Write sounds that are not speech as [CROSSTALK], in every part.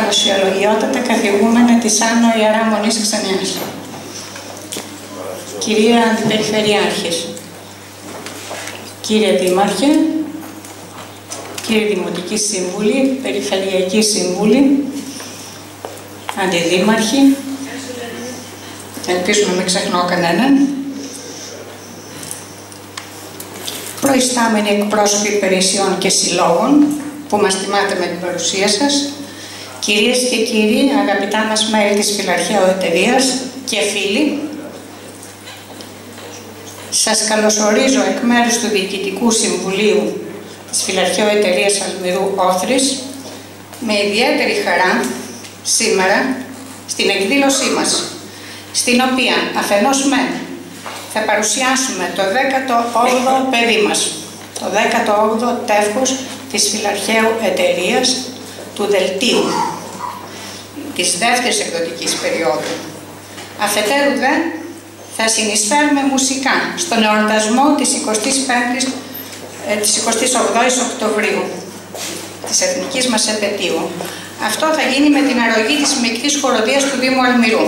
Πανουσιολογιότατα καθηγούμενα της Άνω Ιερά Μονής Ξανιάς. Κυρία Αντιπεριφερειάρχης, κύριε Δήμαρχε, κύριε Δημοτική Σύμβουλη, Περιφερειακή Σύμβουλη, Αντιδήμαρχοι, ελπίζουμε μην ξεχνώ κανέναν, προϊστάμενοι εκπρόσωποι υπηρεσιών και συλλόγων που μας τιμάτε με την παρουσία σας, κυρίες και κύριοι, αγαπητά μας μέλη της Φιλαρχαίου Εταιρείας και φίλοι, σας καλωσορίζω εκ μέρους του Διοικητικού Συμβουλίου της Φιλαρχαίου Εταιρείας Αλμυρού Όθρης με ιδιαίτερη χαρά σήμερα στην εκδήλωσή μας, στην οποία αφενός με θα παρουσιάσουμε το 18ο παιδί μας, το 18ο τεύχος της Φιλαρχαίου Εταιρείας του Δελτίου, της δεύτερης εκδοτικής περίοδου. Αφετέρου δε, θα συνεισφέρουμε μουσικά στον εορτασμό της 25ης, ε, της 28ης Οκτωβρίου, της εθνικής μας επαιτίου. Αυτό θα γίνει με την αρρωγή της Μικτής Χοροδίας του Δήμου Αλμυρού.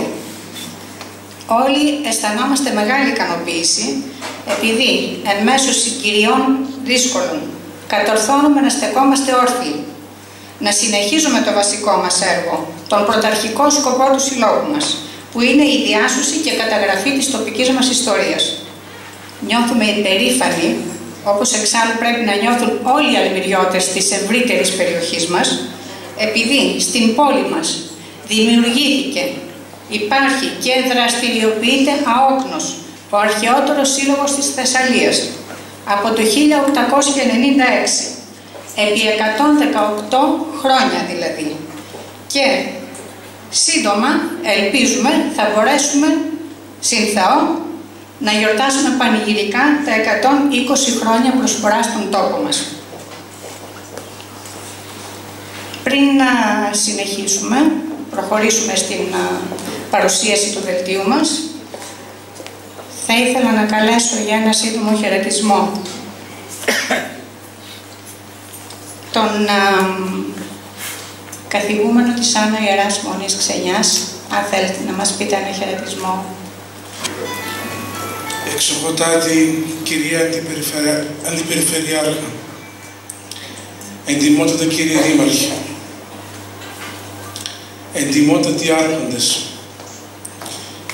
Όλοι αισθανόμαστε μεγάλη ικανοποίηση επειδή εν μέσω συγκυριών δύσκολων κατορθώνουμε να στεκόμαστε όρθιοι, να συνεχίζουμε το βασικό μας έργο, τον πρωταρχικό σκοπό του συλλόγου μας, που είναι η διάσωση και καταγραφή της τοπικής μας ιστορίας. Νιώθουμε υπερήφανοι, όπως εξάλλου πρέπει να νιώθουν όλοι οι αλμυριώτες της ευρύτερης περιοχής μας, επειδή στην πόλη μας δημιουργήθηκε υπάρχει και δραστηριοποιείται αόκνος, ο αρχαιότερος σύλλογος της Θεσσαλίας, από το 1896, επί 118 χρόνια δηλαδή. Και σύντομα, ελπίζουμε, θα μπορέσουμε, συν Θεό, να γιορτάσουμε πανηγυρικά τα 120 χρόνια προσφορά στον τόπο μας. Πριν να συνεχίσουμε, προχωρήσουμε στην παρουσίαση του δελτίου μας, θα ήθελα να καλέσω για ένα σύντομο χαιρετισμό τον α, καθηγούμενο της Άνω Ιεράς Μονής Ξενιάς, αν θέλετε να μας πείτε ένα χαιρετισμό. Εξοχοτάτη κυρία Αντιπεριφερειάρχα, εντιμότατα κύριε Δήμαρχε, εντιμότατοι άρχοντες,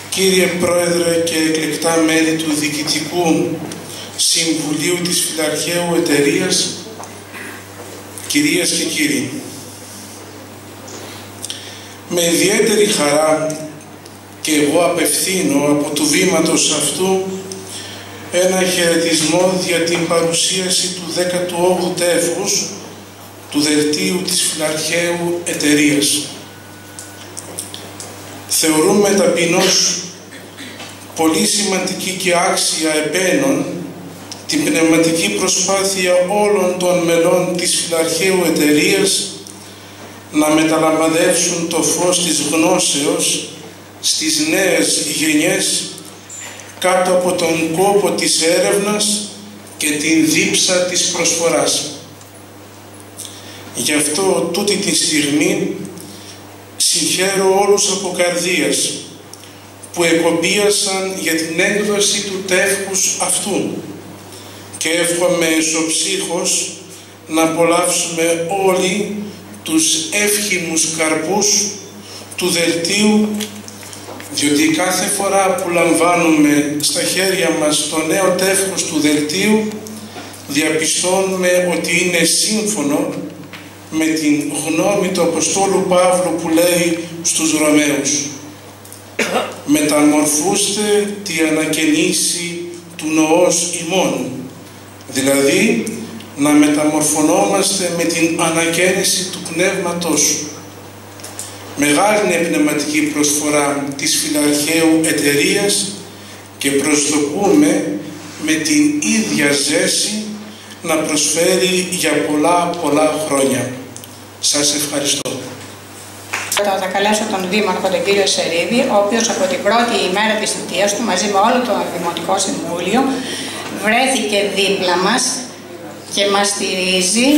κύριε Πρόεδρε και εκλεκτά μέλη του Διοικητικού Συμβουλίου της Φιλαρχαίου Εταιρείας, κυρίες και κύριοι. Με ιδιαίτερη χαρά και εγώ απευθύνω από του βήματος αυτού ένα χαιρετισμό για την παρουσίαση του 18ου τεύχους του Δελτίου της Φιλαρχαίου Εταιρείας θεωρούμε ταπεινώς πολύ σημαντική και άξια επένων την πνευματική προσπάθεια όλων των μελών της Φιλαρχαίου Εταιρείας να μεταλαμβαδεύσουν το φως της γνώσεως στις νέες γενιές κάτω από τον κόπο της έρευνας και την δίψα της προσφοράς. Γι' αυτό τούτη τη στιγμή συγχαίρω όλους από καρδίας που εκομπίασαν για την έκδοση του τεύχους αυτού και εύχομαι εσωψύχως να απολαύσουμε όλοι τους εύχημους καρπούς του δελτίου διότι κάθε φορά που λαμβάνουμε στα χέρια μας το νέο τεύχος του δελτίου διαπιστώνουμε ότι είναι σύμφωνο με την γνώμη του Αποστόλου Παύλου που λέει στους Ρωμαίους «Μεταμορφούστε τη ανακαινήση του νοός ημών», δηλαδή να μεταμορφωνόμαστε με την ανακαίνιση του Πνεύματός Σου. Μεγάλη είναι πνευματική προσφορά της Φιλαρχαίου Εταιρείας και προσδοκούμε με την ίδια ζέση να προσφέρει για πολλά πολλά χρόνια. Σας ευχαριστώ. Θα καλέσω τον Δήμαρχο, τον κύριο Σερίδη, ο οποίος από την πρώτη ημέρα της θητείας του, μαζί με όλο το Δημοτικό Συμβούλιο, βρέθηκε δίπλα μας και μας στηρίζει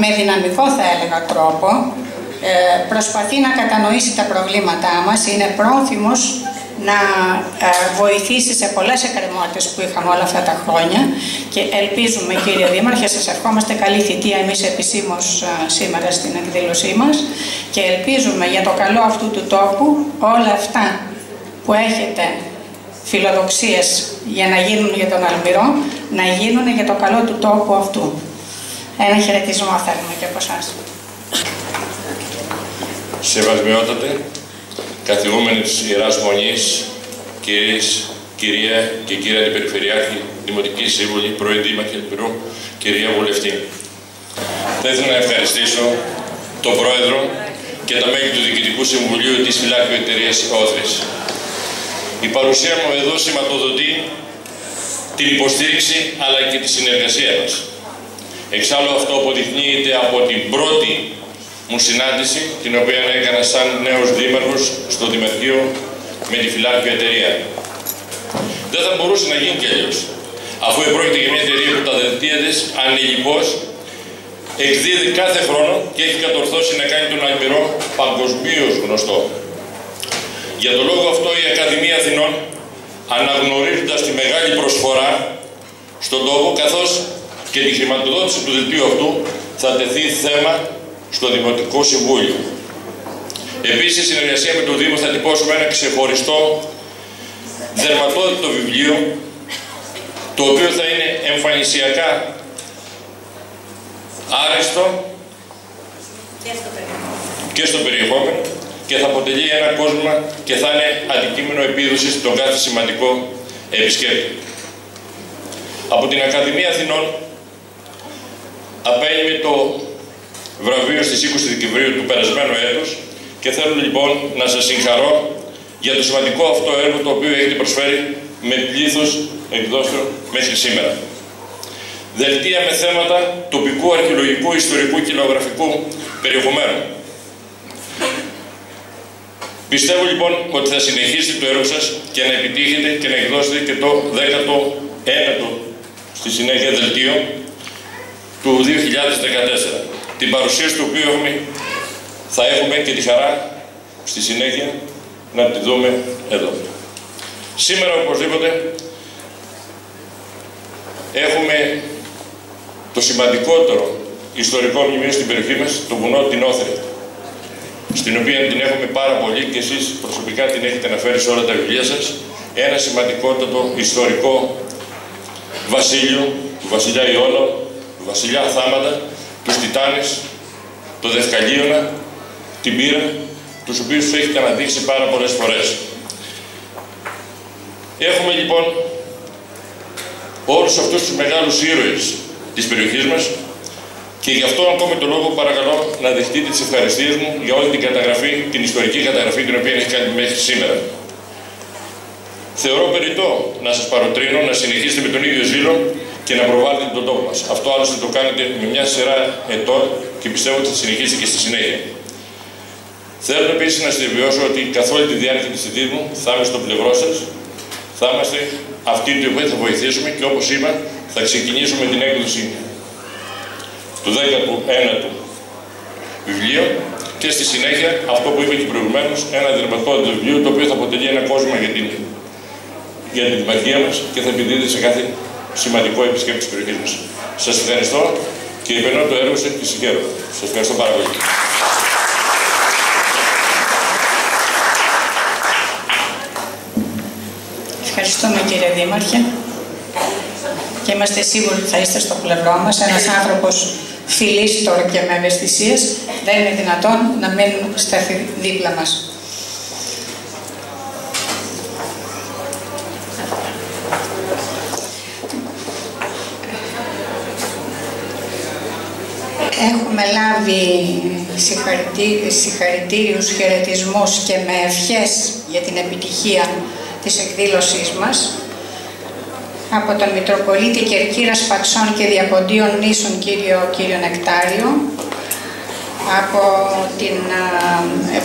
με δυναμικό, θα έλεγα, τρόπο, ε, προσπαθεί να κατανοήσει τα προβλήματά μας, είναι πρόθυμος να ε, βοηθήσει σε πολλές εκκρεμότητες που είχαμε όλα αυτά τα χρόνια και ελπίζουμε κύριε Δήμαρχε, σας ευχόμαστε καλή θητεία εμείς επισήμως ε, σήμερα στην εκδήλωσή μας και ελπίζουμε για το καλό αυτού του τόπου όλα αυτά που έχετε φιλοδοξίες για να γίνουν για τον Αλμυρό, να γίνουν για το καλό του τόπου αυτού. Ένα χαιρετισμό θέλουμε και από εσάς. Σεβασμιότατε, καθηγούμενοι της Ιεράς Μονής, κυρίες, κυρία και κύριε Αντιπεριφερειάρχη, Δημοτική Σύμβουλη, πρώην Δήμαρχη Ελπυρού, κυρία Βουλευτή. Θα ήθελα να ευχαριστήσω τον Πρόεδρο και τα μέλη του Διοικητικού Συμβουλίου της Φυλάκιου Εταιρείας Όθρης. Η παρουσία μου εδώ σηματοδοτεί την υποστήριξη αλλά και τη συνεργασία μας. Εξάλλου αυτό αποδεικνύεται από την πρώτη μου συνάντηση, την οποία έκανα σαν νέος δήμαρχος στο Δημαρχείο με τη φυλάκια εταιρεία. Δεν θα μπορούσε να γίνει κι αλλιώς, αφού επρόκειται για μια εταιρεία που τα δελτία της ανελειπώς εκδίδει κάθε χρόνο και έχει κατορθώσει να κάνει τον Αλμυρό παγκοσμίως γνωστό. Για τον λόγο αυτό η Ακαδημία Αθηνών, αναγνωρίζοντας τη μεγάλη προσφορά στον τόπο, καθώς και τη χρηματοδότηση του δελτίου αυτού, θα τεθεί θέμα στο Δημοτικό Συμβούλιο. Επίσης, η συνεργασία με το Δήμο θα τυπώσουμε ένα ξεχωριστό δερματόδοτο βιβλίο, το οποίο θα είναι εμφανισιακά άριστο και στο περιεχόμενο και θα αποτελεί ένα κόσμο και θα είναι αντικείμενο επίδοσης στον κάθε σημαντικό επισκέπτη. Από την Ακαδημία Αθηνών απένιμε το βραβείο στις 20 Δεκεμβρίου του περασμένου έτους και θέλω λοιπόν να σας συγχαρώ για το σημαντικό αυτό έργο το οποίο έχετε προσφέρει με πλήθος εκδόσεων μέχρι σήμερα. Δελτία με θέματα τοπικού, αρχαιολογικού, ιστορικού και λαογραφικού περιεχομένου. Πιστεύω λοιπόν ότι θα συνεχίσετε το έργο σας και να επιτύχετε και να εκδώσετε και το 19ο στη συνέχεια δελτίο του 2014 την παρουσίαση του οποίου έχουμε, θα έχουμε και τη χαρά στη συνέχεια να τη δούμε εδώ. Σήμερα οπωσδήποτε έχουμε το σημαντικότερο ιστορικό μνημείο στην περιοχή μας, το βουνό την Όθρη, στην οποία την έχουμε πάρα πολύ και εσείς προσωπικά την έχετε αναφέρει σε όλα τα βιβλία σας, ένα σημαντικότατο ιστορικό βασίλειο, του βασιλιά Ιόλο, του βασιλιά Θάματα, τους Τιτάνες, το Δευκαλίωνα, την Πύρα, τους οποίους τους έχετε αναδείξει πάρα πολλές φορές. Έχουμε λοιπόν όλους αυτούς τους μεγάλους ήρωες της περιοχής μας και γι' αυτό ακόμα τον λόγο παρακαλώ να δεχτείτε τις ευχαριστίες μου για όλη την καταγραφή, την ιστορική καταγραφή την οποία έχει κάνει μέχρι σήμερα. Θεωρώ περιττό να σας παροτρύνω να συνεχίσετε με τον ίδιο ζήλο και να προβάλλετε τον τόπο μας. Αυτό άλλωστε το κάνετε με μια σειρά ετών και πιστεύω ότι θα συνεχίσει και στη συνέχεια. Θέλω επίσης να σας διαβιώσω ότι καθ' όλη τη διάρκεια της θητή μου θα είμαι στο πλευρό σας, θα είμαστε αυτοί οι οποίοι θα βοηθήσουμε και όπως είπα, θα ξεκινήσουμε την έκδοση του 19ου βιβλίου και στη συνέχεια αυτό που είπα και προηγουμένως, ένα δερματόδοτο βιβλίο το οποίο θα αποτελεί ένα κόσμο για την, για την μας και θα επιδίδεται σε κάθε σημαντικό επισκέπτη της περιοχής μας. Σας ευχαριστώ και υπενώ το έργο σας και συγχαίρω. Σας ευχαριστώ πάρα πολύ. Ευχαριστούμε κύριε Δήμαρχε και είμαστε σίγουροι ότι θα είστε στο πλευρό μας. Ένας άνθρωπος φιλίστορο και με ευαισθησίες δεν είναι δυνατόν να μην σταθεί δίπλα μας. Έχουμε λάβει συγχαρητήριους χαιρετισμούς και με ευχές για την επιτυχία της εκδήλωσής μας από τον Μητροπολίτη Κερκύρας Παξών και Διαποντίων Νήσων κύριο, κύριο Νεκτάριο, από την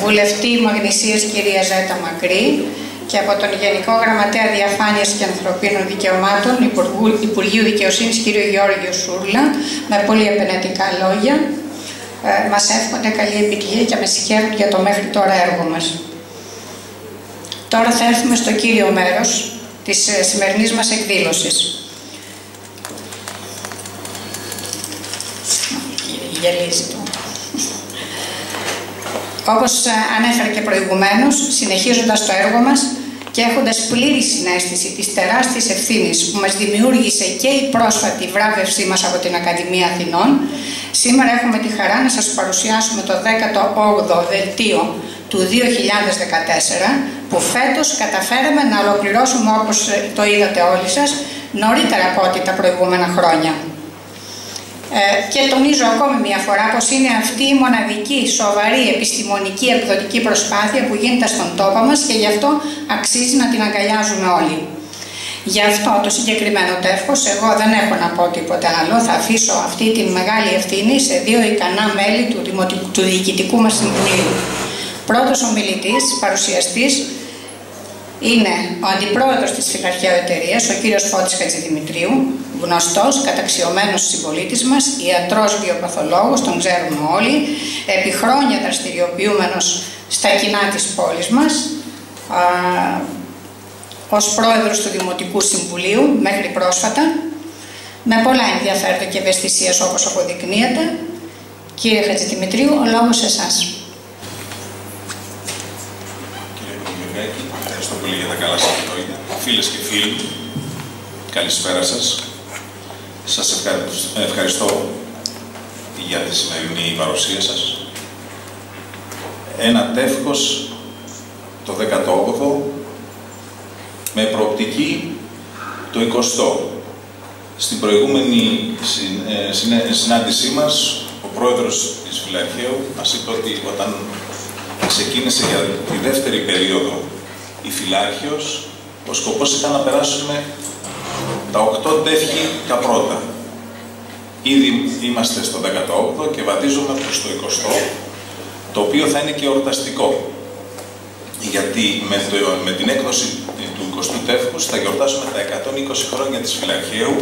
Βουλευτή Μαγνησίας κυρία Ζέτα Μακρύ, και από τον Γενικό Γραμματέα Διαφάνειας και Ανθρωπίνων Δικαιωμάτων Υπουργείου Δικαιοσύνης κ. Γιώργιο Σούρλα με πολύ επενετικά λόγια ε, μας εύχονται καλή επιτυχία και με συγχαίρουν για το μέχρι τώρα έργο μας. Τώρα θα έρθουμε στο κύριο μέρος της ε, σημερινής μας εκδήλωσης. Γελίζει το. Όπως ε, ανέφερα και προηγουμένως, συνεχίζοντας το έργο μας και έχοντας πλήρη συνέστηση της τεράστιας ευθύνης που μας δημιούργησε και η πρόσφατη βράβευσή μας από την Ακαδημία Αθηνών, σήμερα έχουμε τη χαρά να σας παρουσιάσουμε το 18ο δελτίο του 2014, που φέτος καταφέραμε να ολοκληρώσουμε όπως το είδατε όλοι σας, νωρίτερα από ό,τι τα προηγούμενα χρόνια. Ε, και τονίζω ακόμη μια φορά πως είναι αυτή η μοναδική, σοβαρή, επιστημονική, εκδοτική προσπάθεια που γίνεται στον τόπο μας και γι' αυτό αξίζει να την αγκαλιάζουμε όλοι. Γι' αυτό το συγκεκριμένο τεύχος, εγώ δεν έχω να πω τίποτα άλλο, θα αφήσω αυτή τη μεγάλη ευθύνη σε δύο ικανά μέλη του, του Διοικητικού μας Συμβουλίου. Πρώτος ομιλητής, παρουσιαστής, είναι ο αντιπρόεδρος της Φιλαρχαίου Εταιρείας, ο κύριος Φώτης Χατζηδημητρίου, γνωστός, καταξιωμένος συμπολίτης μας, ιατρός βιοπαθολόγος, τον ξέρουμε όλοι, επί χρόνια δραστηριοποιούμενος στα κοινά της πόλης μας, α, ως πρόεδρος του Δημοτικού Συμβουλίου μέχρι πρόσφατα, με πολλά ενδιαφέροντα και ευαισθησίες όπως αποδεικνύεται. Κύριε Χατζηδημητρίου, ο λόγος σε εσάς. Ευχαριστώ πολύ για τα καλά σας λόγια. Φίλες και φίλοι, καλησπέρα σας. Σας ευχαριστώ για τη σημερινή παρουσία σας. Ένα τεύχος το 18ο με προοπτική το 20ο. Στην προηγούμενη ε, συνάντησή μας, ο πρόεδρος της Φιλαρχαίου μας είπε ότι όταν ξεκίνησε για τη δεύτερη περίοδο η Φιλάρχιος, ο σκοπός ήταν να περάσουμε τα οκτώ τεύχη τα πρώτα. Ήδη είμαστε στο 18ο και βαδίζουμε προς το 20ο, το οποίο θα είναι και εορταστικό. Γιατί με, το, με την έκδοση του 20ου τεύχους θα γιορτάσουμε τα 120 χρόνια της Φυλαρχαίου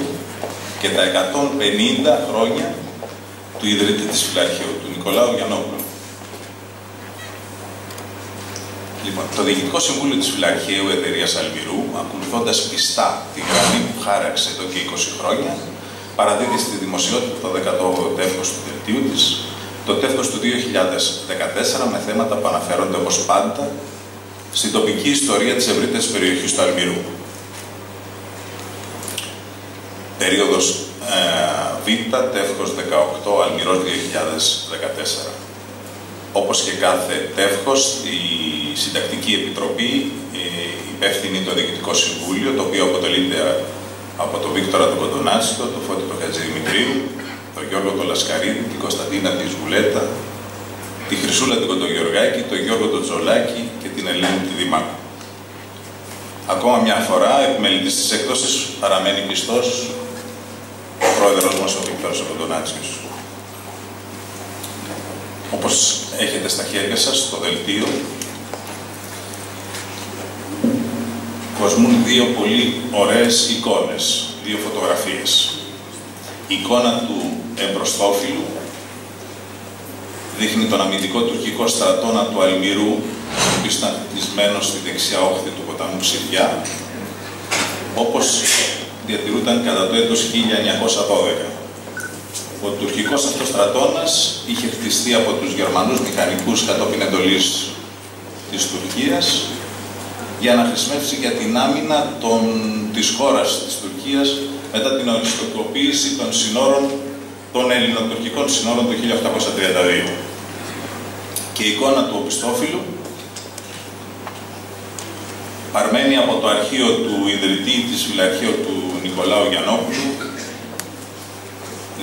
και τα 150 χρόνια του ιδρύτη της Φυλαρχαίου, του Νικολάου Γιαννόπουλου. Λοιπόν, το Διοικητικό Συμβούλιο της Φυλαρχαίου Εταιρείας Αλμυρού, ακολουθώντας πιστά τη γραμμή που χάραξε εδώ και 20 χρόνια, παραδίδει στη δημοσιότητα το 18ο τεύχος του δελτίου της, το τεύχος του 2014 με θέματα που αναφέρονται όπως πάντα στην τοπική ιστορία της ευρύτερης περιοχής του Αλμυρού. Περίοδος ε, Β, τεύχος 18, Αλμυρός 2014. Όπως και κάθε τεύχος, η Συντακτική Επιτροπή ε, υπεύθυνη το Διοικητικό Συμβούλιο, το οποίο αποτελείται από τον Βίκτορα τον Κοντονάσιο, τον Φώτη τον Χατζηδημητρίου, τον Γιώργο τον Λασκαρίδη, την Κωνσταντίνα τη Βουλέτα, τη Χρυσούλα την Κοντογεωργάκη, τον Γιώργο τον Τζολάκη και την Ελένη τη Δημάκου. Ακόμα μια φορά, επιμελητής της έκδοσης παραμένει πιστός ο πρόεδρος μας, ο Βίκτορας ο Κοντονάτσιος. Όπως έχετε στα χέρια σας, το δελτίο, κοσμούν δύο πολύ ωραίες εικόνες, δύο φωτογραφίες. Η εικόνα του εμπροστόφιλου δείχνει τον αμυντικό τουρκικό στρατόνα του Αλμυρού, που ήταν χτισμένος στη δεξιά όχθη του ποταμού Ξηριά, όπως διατηρούνταν κατά το έτος 1912. Ο τουρκικός αυτός στρατώνας είχε χτιστεί από τους Γερμανούς μηχανικούς κατόπιν εντολής της Τουρκίας για να χρησιμεύσει για την άμυνα των, της χώρας της Τουρκίας μετά την οριστικοποίηση των συνόρων των ελληνοτουρκικών συνόρων του 1832. Και η εικόνα του οπισθόφιλου παρμένει από το αρχείο του ιδρυτή της φυλαρχείου του Νικολάου Γιαννόπουλου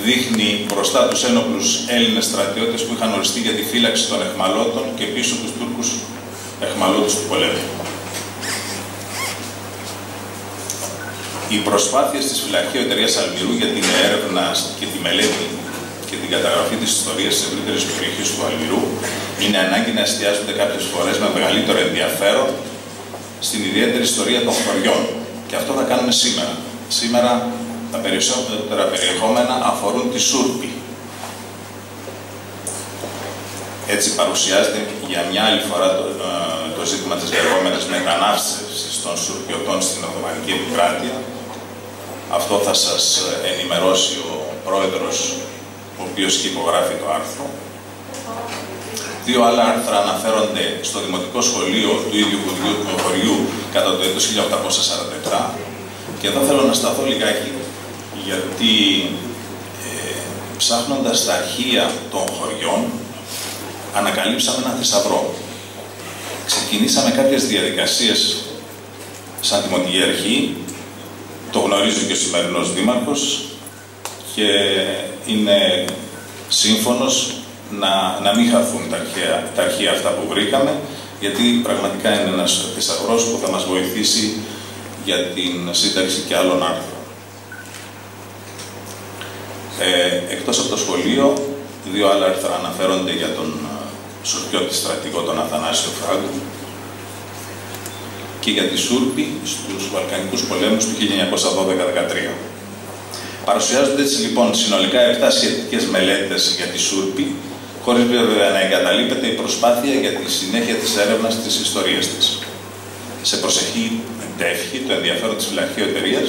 δείχνει μπροστά τους ένοπλους Έλληνες στρατιώτες που είχαν οριστεί για τη φύλαξη των εχμαλώτων και πίσω τους Τούρκους εχμαλώτους του πολέμου. Οι προσπάθειες της Φυλακίου Εταιρείας Αλμυρού για την έρευνα και τη μελέτη και την καταγραφή της ιστορίας της ευρύτερης περιοχής του Αλμυρού είναι ανάγκη να εστιάζονται κάποιες φορές με μεγαλύτερο ενδιαφέρον στην ιδιαίτερη ιστορία των χωριών. Και αυτό θα κάνουμε σήμερα. Σήμερα τα περισσότερα περιεχόμενα αφορούν τη Σούρπη. Έτσι παρουσιάζεται για μια άλλη φορά το, ε, το ζήτημα της λεγόμενης μετανάστευσης των Σουρπιωτών στην Οθωμανική Επικράτεια. Αυτό θα σας ενημερώσει ο πρόεδρος, ο οποίος και υπογράφει το άρθρο. Δύο άλλα άρθρα αναφέρονται στο Δημοτικό Σχολείο του ίδιου χωριού κατά το έτος 1847 και εδώ θέλω να σταθώ λιγάκι γιατί ε, ψάχνοντας τα αρχεία των χωριών ανακαλύψαμε ένα θησαυρό. Ξεκινήσαμε κάποιες διαδικασίες σαν Δημοτική Αρχή, το γνωρίζει και ο σημερινός Δήμαρχος και είναι σύμφωνος να, να μην χαθούν τα αρχεία, τα αρχεία αυτά που βρήκαμε, γιατί πραγματικά είναι ένας θησαυρός που θα μας βοηθήσει για την σύνταξη και άλλων άρθρων. Ε, εκτός από το σχολείο, δύο άλλα άρθρα αναφέρονται για τον Σουρπιώτη στρατηγό τον Αθανάσιο Φράγκο και για τη Σούρπη στους Βαλκανικούς πολέμους του 1912-13. Παρουσιάζονται έτσι λοιπόν συνολικά 7 σχετικές μελέτες για τη Σούρπη, χωρίς βέβαια να εγκαταλείπεται η προσπάθεια για τη συνέχεια της έρευνας της ιστορίας της. Σε προσεχή εντεύχη, το ενδιαφέρον της φυλακίου εταιρείας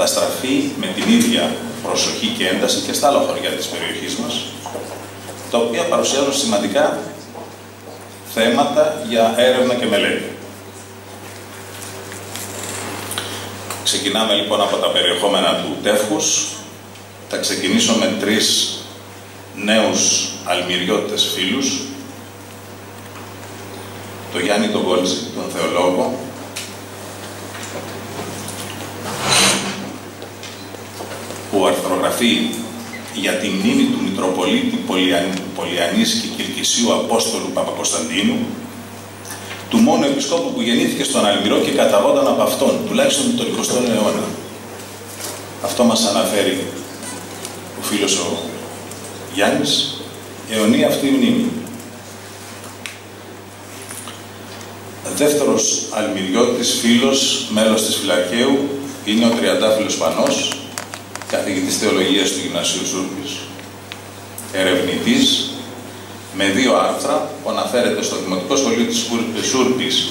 θα στραφεί με την ίδια προσοχή και ένταση και στα άλλα χωριά της περιοχής μας, τα οποία παρουσιάζουν σημαντικά θέματα για έρευνα και μελέτη. Ξεκινάμε λοιπόν από τα περιεχόμενα του τεύχους. Θα ξεκινήσω με τρεις νέους αλμυριώτες φίλους. Το Γιάννη τον Κόλτζη, τον θεολόγο, που αρθρογραφεί για τη μνήμη του Μητροπολίτη Πολιανής και Κυρκυσίου Απόστολου Παπακοσταντίνου, του μόνου επισκόπου που γεννήθηκε στον Αλμυρό και καταγόταν από αυτόν, τουλάχιστον τον 20ο αιώνα. Αυτό μας αναφέρει ο φίλος ο Γιάννης, αιωνία αυτή η μνήμη. Δεύτερος αλμυριώτης φίλος, μέλος της Φυλακαίου, είναι ο Τριαντάφυλλος Πανός, καθηγητής θεολογίας του Γυμνασίου Σούρπης, ερευνητής, με δύο άρθρα που αναφέρεται στο Δημοτικό Σχολείο της Σούρπης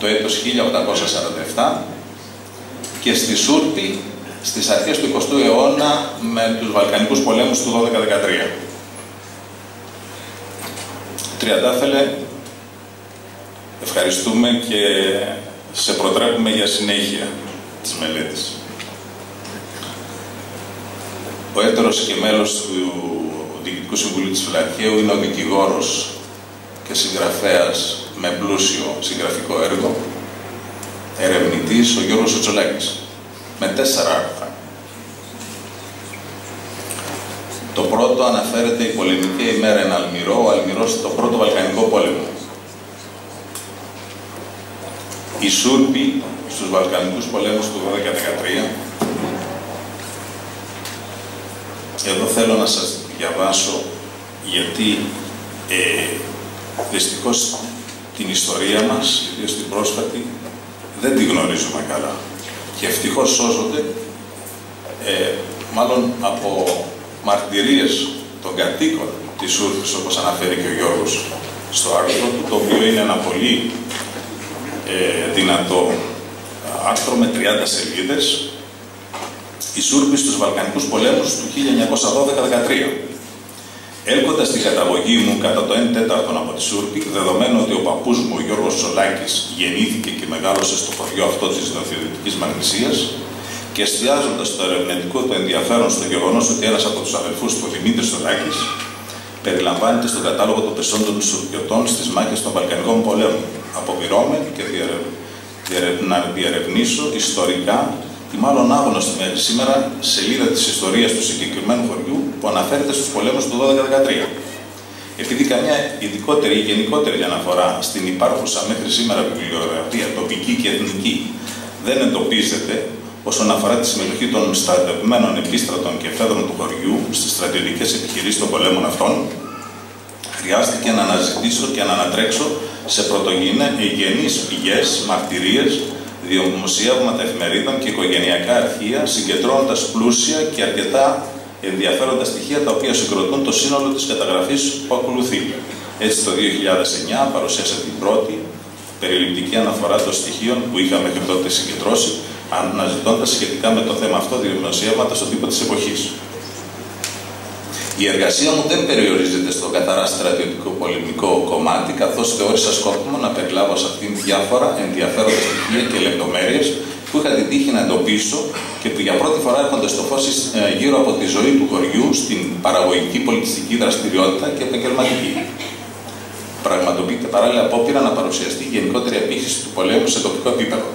το έτος 1847 και στη Σούρπη στις αρχές του 20ου αιώνα με τους Βαλκανικούς πολέμους του 12-13. Τριαντάφελε, ευχαριστούμε και σε προτρέπουμε για συνέχεια της μελέτης. Ο έτερος και μέλος του Διοικητικού Συμβουλίου της Φυλακίου είναι ο δικηγόρος και συγγραφέας με πλούσιο συγγραφικό έργο, ερευνητής ο Γιώργος Οτσολάκης, με τέσσερα άρθρα. Το πρώτο αναφέρεται η πολεμική ημέρα εν Αλμυρό, ο Αλμυρός το πρώτο Βαλκανικό πόλεμο. Η Σούρπη στους Βαλκανικούς πολέμους του 12-13 Εδώ θέλω να σας διαβάσω γιατί ε, δυστυχώς την ιστορία μας, ιδίως την πρόσφατη, δεν την γνωρίζουμε καλά. Και ευτυχώς σώζονται, ε, μάλλον από μαρτυρίες των κατοίκων της Ούρθης, όπως αναφέρει και ο Γιώργος στο άρθρο του, το οποίο είναι ένα πολύ ε, δυνατό άρθρο με 30 σελίδες, η Σούρπη στους Βαλκανικούς πολέμους του 1912-13. Έλκοντας την καταγωγή μου κατά το 1 τέταρτο από τη Σούρπη, δεδομένου ότι ο παππούς μου, ο Γιώργος Σολάκης, γεννήθηκε και μεγάλωσε στο χωριό αυτό της Νοτιοδυτικής Μαγνησίας και εστιάζοντας το ερευνητικό του ενδιαφέρον στο γεγονός ότι ένας από τους αδελφούς του, ο Δημήτρης Σολάκης, περιλαμβάνεται στον κατάλογο των πεσόντων Σουρπιωτών στις μάχες των Βαλκανικών πολέμων. Αποβηρώμαι και να διερευνήσω ιστορικά τη μάλλον άγνωστη μέχρι σήμερα σελίδα της ιστορίας του συγκεκριμένου χωριού που αναφέρεται στους πολέμους του 12-13. Επειδή καμιά ειδικότερη ή γενικότερη αναφορά στην υπάρχουσα μέχρι σήμερα βιβλιογραφία τοπική και εθνική δεν εντοπίζεται όσον αφορά τη συμμετοχή των στρατευμένων επίστρατων και εφέδρων του χωριού στις στρατιωτικές επιχειρήσεις των πολέμων αυτών, χρειάστηκε να αναζητήσω και να ανατρέξω σε πρωτογενεί πηγές, μαρτυρίες δημοσιεύματα εφημερίδων και οικογενειακά αρχεία, συγκεντρώνοντας πλούσια και αρκετά ενδιαφέροντα στοιχεία τα οποία συγκροτούν το σύνολο της καταγραφής που ακολουθεί. Έτσι το 2009 παρουσίασε την πρώτη περιληπτική αναφορά των στοιχείων που είχαμε μέχρι τότε συγκεντρώσει, αναζητώντας σχετικά με το θέμα αυτό δημοσιεύματα στον τύπο της εποχής. Η εργασία μου δεν περιορίζεται στο καθαρά στρατιωτικό πολεμικό κομμάτι, καθώς θεώρησα σκόπιμο να περιλάβω σε αυτήν διάφορα ενδιαφέροντα στοιχεία και λεπτομέρειες που είχα την τύχη να εντοπίσω και που για πρώτη φορά έρχονται στο φως ε, γύρω από τη ζωή του χωριού στην παραγωγική πολιτιστική δραστηριότητα και επαγγελματική πραγματοποιείται παράλληλα απόπειρα να παρουσιαστεί η γενικότερη επίχυση του πολέμου σε τοπικό επίπεδο.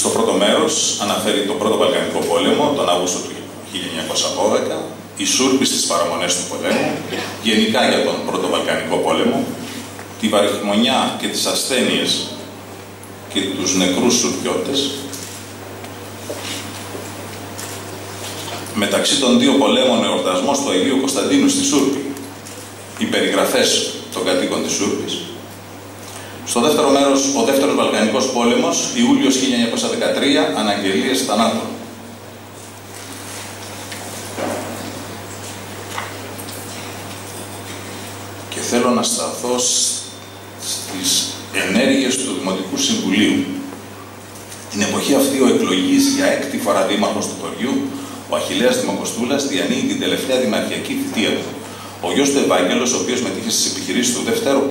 Στο πρώτο μέρος αναφέρει τον πρώτο Βαλκανικό πόλεμο, τον Αύγουστο του 1912, οι Σούρποι στις παραμονές του πολέμου, γενικά για τον πρώτο Βαλκανικό πόλεμο, τη βαριχμονιά και τις ασθένειες και τους νεκρούς Σουρπιώτες, μεταξύ των δύο πολέμων εορτασμός του Αγίου Κωνσταντίνου στη Σούρπη, οι περιγραφές των κατοίκων της Σούρπης. Στο δεύτερο μέρος, ο δεύτερος Βαλκανικός πόλεμος, Ιούλιος 1913, αναγγελίες θανάτων. Και θέλω να σταθώ στις ενέργειες του Δημοτικού Συμβουλίου. Την εποχή αυτή ο εκλογής για έκτη φορά δήμαρχος του χωριού ο Αχηλέα Δημοκοστούλας διανύει την τελευταία δημαρχιακή θητεία του. Ο γιος του Ευάγγελος, ο οποίος μετήχε στις επιχειρήσεις του Δεύτερου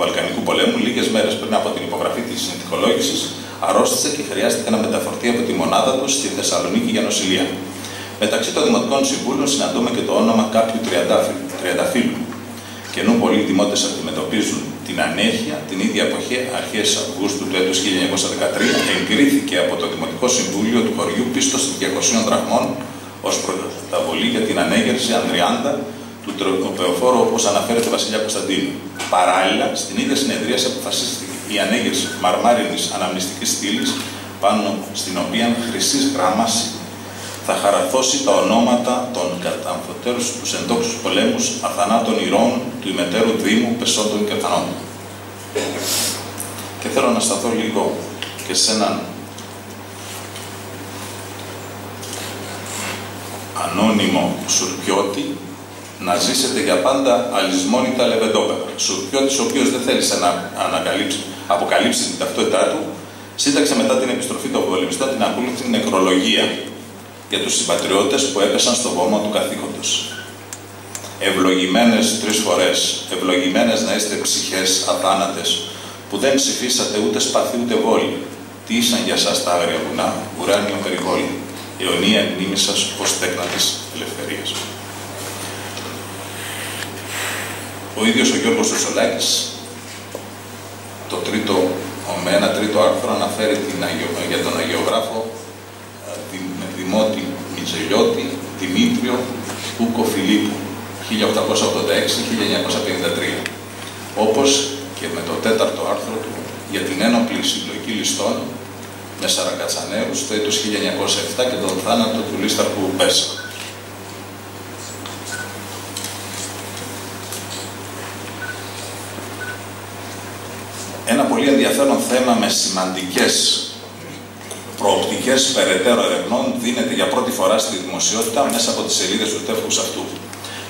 Βαλκανικού πολέμου, λίγες μέρες πριν από την υπογραφή της συνθηκολόγησης, αρρώστησε και χρειάστηκε να μεταφορθεί από τη μονάδα του στη Θεσσαλονίκη για νοσηλεία. Μεταξύ των Δημοτικών Συμβούλων συναντούμε και το όνομα κάποιου τριανταφύλου. Και ενώ πολλοί δημότε αντιμετωπίζουν την ανέχεια, την ίδια εποχή, αρχές Αυγούστου του έτους 1913, εγκρίθηκε από το Δημοτικό Συμβούλιο του χωριού πίστοση 200 δραχμών ως πρωτοβολή για την ανέγερση Ανδριάντα του τροπεοφόρου όπως αναφέρεται Βασιλιά Κωνσταντίνου. Παράλληλα, στην ίδια συνεδρία αποφασίστηκε η ανέγερση μαρμάρινης αναμνηστικής στήλης πάνω στην οποία χρυσής γράμμαση θα χαραθώσει τα ονόματα των καταμφωτέρους τους εντόξους πολέμους αθανάτων ηρώων του ημετέρου Δήμου, Πεσόντων και Αθανών. Και θέλω να σταθώ λίγο και σε έναν ανώνυμο Σουρπιώτη να ζήσετε για πάντα αλυσμόνητα λεβεντόπεδα. Σουρπιώτης ο οποίος δεν θέλησε να ανακαλύψει, αποκαλύψει την ταυτότητά του, σύνταξε μετά την επιστροφή των πολεμιστών την ακολούθη νεκρολογία για τους συμπατριώτες που έπεσαν στο βωμό του καθήκοντος. Ευλογημένες τρεις φορές, ευλογημένες να είστε ψυχές αθάνατες, που δεν ψηφίσατε ούτε σπαθί ούτε βόλη. Τι ήσαν για σας τα άγρια βουνά, ουράνιο περιβόλι, αιωνία μνήμης σας ως τέκνα της ελευθερίας. Ο ίδιος ο Γιώργος Σοσολάκης, το τρίτο, με ένα τρίτο άρθρο αναφέρει την, για τον Αγιογράφο Δημότη Μιτζελιώτη, Δημήτριο Ούκο Φιλίππου, 1886-1953. Όπως και με το τέταρτο άρθρο του για την ένοπλη συλλογή ληστών με Σαρακατσανέρους το έτος 1907 και τον θάνατο του Λίσταρχου Πέσα. Ένα πολύ ενδιαφέρον θέμα με σημαντικές προοπτικές περαιτέρω ερευνών δίνεται για πρώτη φορά στη δημοσιότητα μέσα από τις σελίδες του τεύχους αυτού.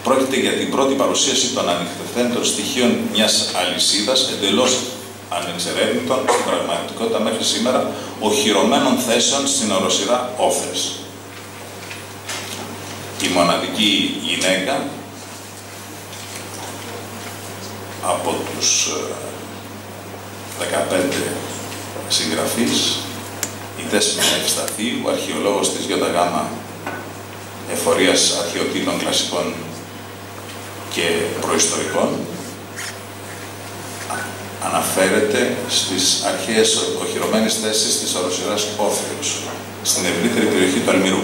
Πρόκειται για την πρώτη παρουσίαση των ανοιχτευθέντων στοιχείων μιας αλυσίδας εντελώς ανεξερεύνητων στην πραγματικότητα μέχρι σήμερα οχυρωμένων θέσεων στην οροσυρά όφρες. Η μοναδική γυναίκα από τους 15 ε, συγγραφείς η Δέσποινα Ευσταθή, ο αρχαιολόγος της ΙΓ εφορίας αρχαιοτήτων κλασικών και προϊστορικών, αναφέρεται στις αρχαίες οχυρωμένες θέσεις της οροσυράς Όφριος, στην ευρύτερη περιοχή του Αλμυρού.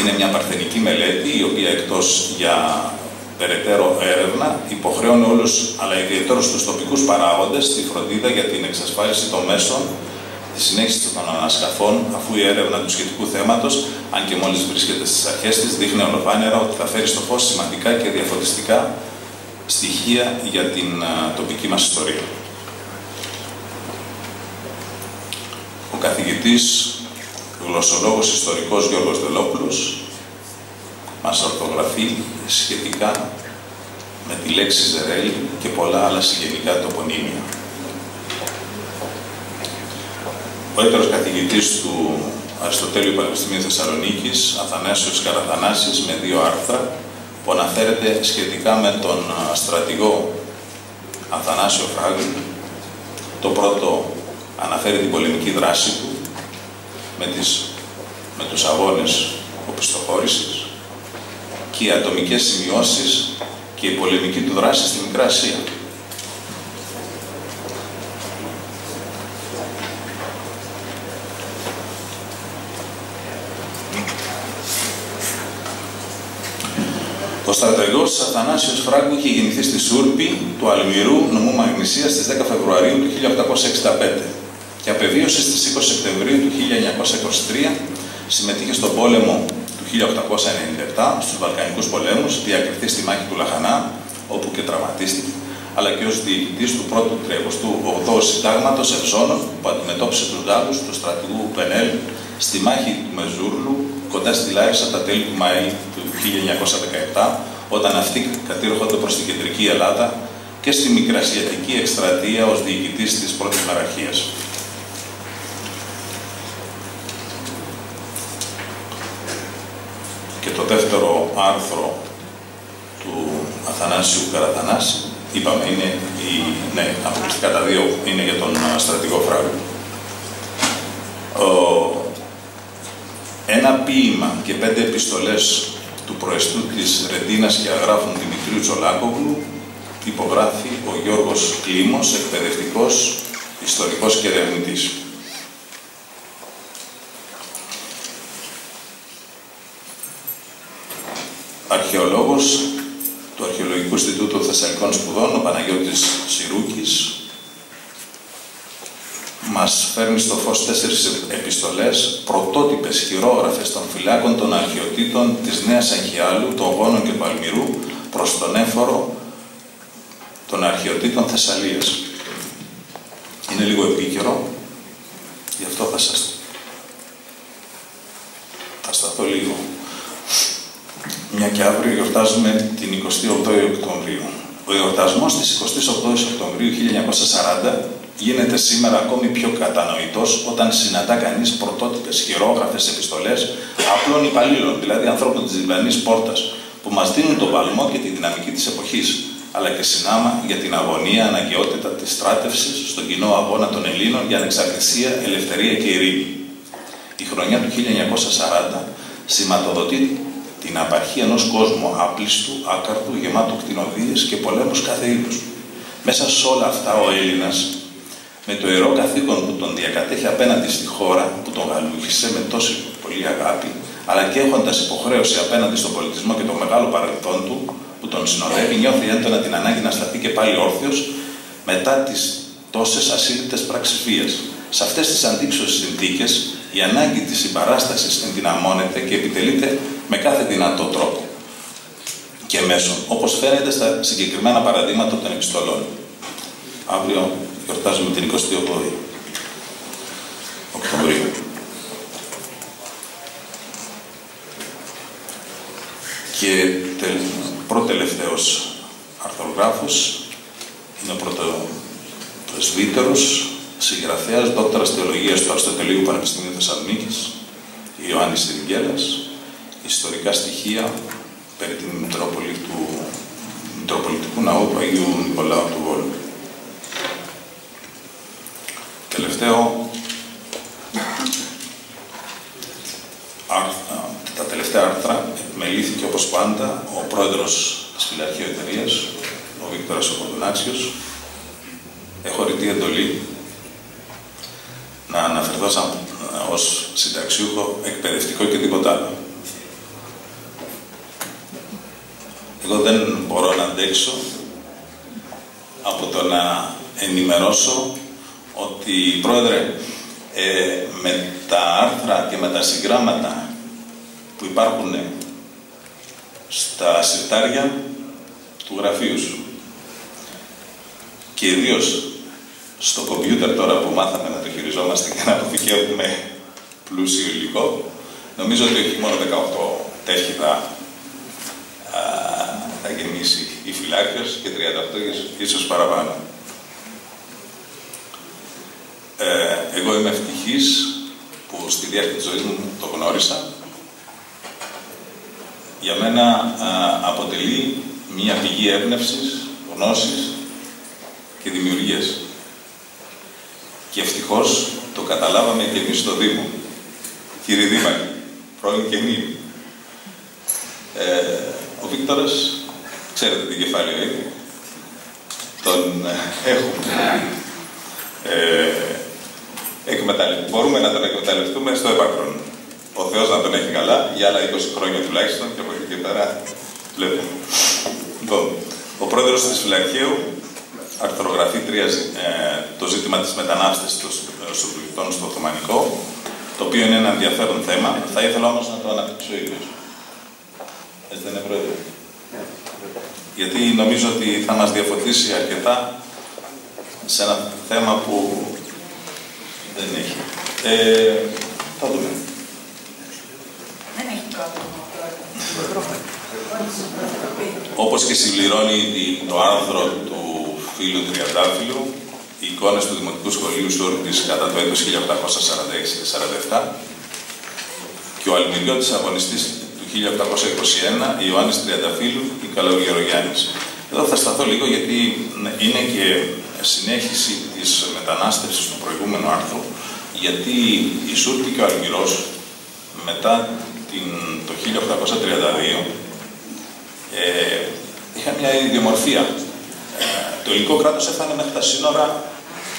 Είναι μια παρθενική μελέτη, η οποία εκτός για περαιτέρω έρευνα υποχρεώνει όλους, αλλά ιδιαίτερως τους τοπικούς παράγοντες, τη φροντίδα για την εξασφάλιση των μέσων τη συνέχιση των ανασκαφών, αφού η έρευνα του σχετικού θέματος, αν και μόλις βρίσκεται στις αρχές της, δείχνει ολοφάνερα ότι θα φέρει στο φως σημαντικά και διαφωτιστικά στοιχεία για την τοπική μας ιστορία. Ο καθηγητής γλωσσολόγος ιστορικός Γιώργος Δελόπουλος μας ορθογραφεί σχετικά με τη λέξη Ζερέλ και πολλά άλλα συγγενικά τοπονύμια. Ο έτερος καθηγητής του Αριστοτέλειου Πανεπιστημίου Θεσσαλονίκης, Αθανάσιος Καραθανάσης, με δύο άρθρα, που αναφέρεται σχετικά με τον στρατηγό Αθανάσιο Φράγκη. Το πρώτο αναφέρει την πολεμική δράση του με, τις, με τους αγώνες οπισθοχώρησης και οι ατομικές σημειώσεις και η πολεμική του δράση στη Μικρά Ασία. Ο στρατηγό Αθανάσιος Φράγκου είχε γεννηθεί στη Σούρπη του Αλμυρού νομού Μαγνησίας στις 10 Φεβρουαρίου του 1865 και απεβίωσε στις 20 Σεπτεμβρίου του 1923. Συμμετείχε στον πόλεμο του 1897 στους Βαλκανικούς πολέμους, διακριθεί στη μάχη του Λαχανά, όπου και τραυματίστηκε, αλλά και ως διοικητής του πρώτου 38ου συντάγματος Ευζώνων, που αντιμετώπισε τους Γάλλους του στρατηγού Πενέλ στη μάχη του Μεζούρλου, κοντά στη Λάρισα τα τέλη του Μαΐ του 1917, όταν αυτοί κατήρχονται προς την κεντρική Ελλάδα και στη Μικρασιατική εκστρατεία ως διοικητής της πρώτης μεραρχίας. Και το δεύτερο άρθρο του Αθανάσιου Καραθανάση, είπαμε, είναι η, ναι, αποκλειστικά τα δύο είναι για τον στρατηγό Φράγκο. Ένα ποίημα και πέντε επιστολές του προεστού της Ρεντίνας και αγράφων Δημητρίου Τσολάκογλου υπογράφει ο Γιώργος Κλήμος, εκπαιδευτικός, ιστορικός και ερευνητής. Αρχαιολόγος του Αρχαιολογικού Ινστιτούτου Θεσσαλικών Σπουδών, ο Παναγιώτης Σιρούκης, μας φέρνει στο φως τέσσερις επιστολές, πρωτότυπες χειρόγραφες των φυλάκων των αρχαιοτήτων της Νέας Αγχιάλου, των Γόνων και Παλμυρού, προς τον έφορο των αρχαιοτήτων Θεσσαλίας. Είναι λίγο επίκαιρο, γι' αυτό θα σας θα σταθώ λίγο. Μια και αύριο γιορτάζουμε την 28η Οκτωβρίου. Ο εορτασμός της 28η Οκτωβρίου 1940 γίνεται σήμερα ακόμη πιο κατανοητός όταν συναντά κανείς πρωτότυπες χειρόγραφες επιστολές απλών υπαλλήλων, δηλαδή ανθρώπων της διπλανής πόρτας, που μας δίνουν τον παλμό και τη δυναμική της εποχής, αλλά και συνάμα για την αγωνία, αναγκαιότητα της στράτευσης στον κοινό αγώνα των Ελλήνων για ανεξαρτησία, ελευθερία και ειρήνη. Η χρονιά του 1940 σηματοδοτεί την απαρχή ενός κόσμου άπλιστου, άκαρτου, γεμάτου κτηνοδίες και πολέμους κάθε είδους. Μέσα σε όλα αυτά ο Έλληνας με το ιερό καθήκον που τον διακατέχει απέναντι στη χώρα που τον γαλούχησε με τόση πολύ αγάπη, αλλά και έχοντας υποχρέωση απέναντι στον πολιτισμό και το μεγάλο παρελθόν του που τον συνοδεύει, νιώθει έντονα την ανάγκη να σταθεί και πάλι όρθιος μετά τις τόσες ασύλληπτες πράξεις βίας. Σε αυτές τις αντίξωες συνθήκες, η ανάγκη της συμπαράστασης ενδυναμώνεται και επιτελείται με κάθε δυνατό τρόπο και μέσο, όπως φαίνεται στα συγκεκριμένα παραδείγματα των επιστολών. Αύριο γιορτάζουμε την 28η Οκτωβρίου. Και τελ, προτελευταίος αρθρογράφος είναι ο πρωτοπρεσβύτερος συγγραφέας, δόκτωρας θεολογίας του Αριστοτελείου Πανεπιστημίου Θεσσαλονίκης, Ιωάννης Τυριγγέλας, ιστορικά στοιχεία περί την Μητρόπολη του Μητροπολιτικού Ναού του Αγίου Νικολάου του Βόλου. Τελευταίο, άρθρα, τα τελευταία άρθρα επιμελήθηκε όπως πάντα ο πρόεδρος της Φιλαρχείου Εταιρείας, ο Βίκτορας Οκοντουνάξιος. Έχω ρητή εντολή να αναφερθώ σαν, ως συνταξιούχο εκπαιδευτικό και τίποτα άλλο. Εγώ δεν μπορώ να αντέξω από το να ενημερώσω ότι, Πρόεδρε, ε, με τα άρθρα και με τα συγγράμματα που υπάρχουν στα συρτάρια του γραφείου σου και ιδίως στο κομπιούτερ τώρα που μάθαμε να το χειριζόμαστε και να αποθηκεύουμε πλούσιο υλικό, νομίζω ότι όχι μόνο 18 τέχιδα θα γεννήσει η φυλάκιος και 38 ίσως παραπάνω. Ε, εγώ είμαι ευτυχής που στη διάρκεια της ζωής μου το γνώρισα. Για μένα αποτελεί μια πηγή έμπνευσης, γνώσης και δημιουργίας. Και ευτυχώς το καταλάβαμε και εμείς στο Δήμο. Κύριε Δήμαρη, πρώην και μη. Ε, ο Βίκτορας, ξέρετε τι κεφάλαιο είναι, τον ε, έχουμε ε, Μπορούμε να τον εκμεταλλευτούμε στο έπακρον. Ο Θεός να τον έχει καλά για άλλα 20 χρόνια τουλάχιστον και από εκεί και πέρα βλέπουμε. Λοιπόν, ο πρόεδρος της Φυλακίου αρθρογραφεί τρία, ε, το ζήτημα της μετανάστευσης των Σουβλητών στο Οθωμανικό, το οποίο είναι ένα ενδιαφέρον θέμα. Θα ήθελα όμως να το αναπτύξω ίδιος. Έτσι δεν είναι πρόεδρε; Γιατί νομίζω ότι θα μας διαφωτίσει αρκετά σε ένα θέμα που δεν έχει. Ε, θα δούμε. Δεν έχει Όπως και συμπληρώνει το άρθρο του φίλου Τριαντάφυλλου, οι εικόνες του Δημοτικού Σχολείου Σούρτης κατά το έτος 1846-47 και ο Αλμυριώτης αγωνιστής του 1821, Ιωάννης Τριανταφύλλου ή Καλογερογιάννης. Εδώ θα σταθώ λίγο γιατί είναι και συνέχιση της μετανάστευσης του προηγούμενου άρθρου, γιατί η Σούρτη και ο Αλμυρός μετά την, το 1832 ε, είχαν μια ιδιομορφία. Ε, το ελληνικό κράτος έφτανε μέχρι τα σύνορα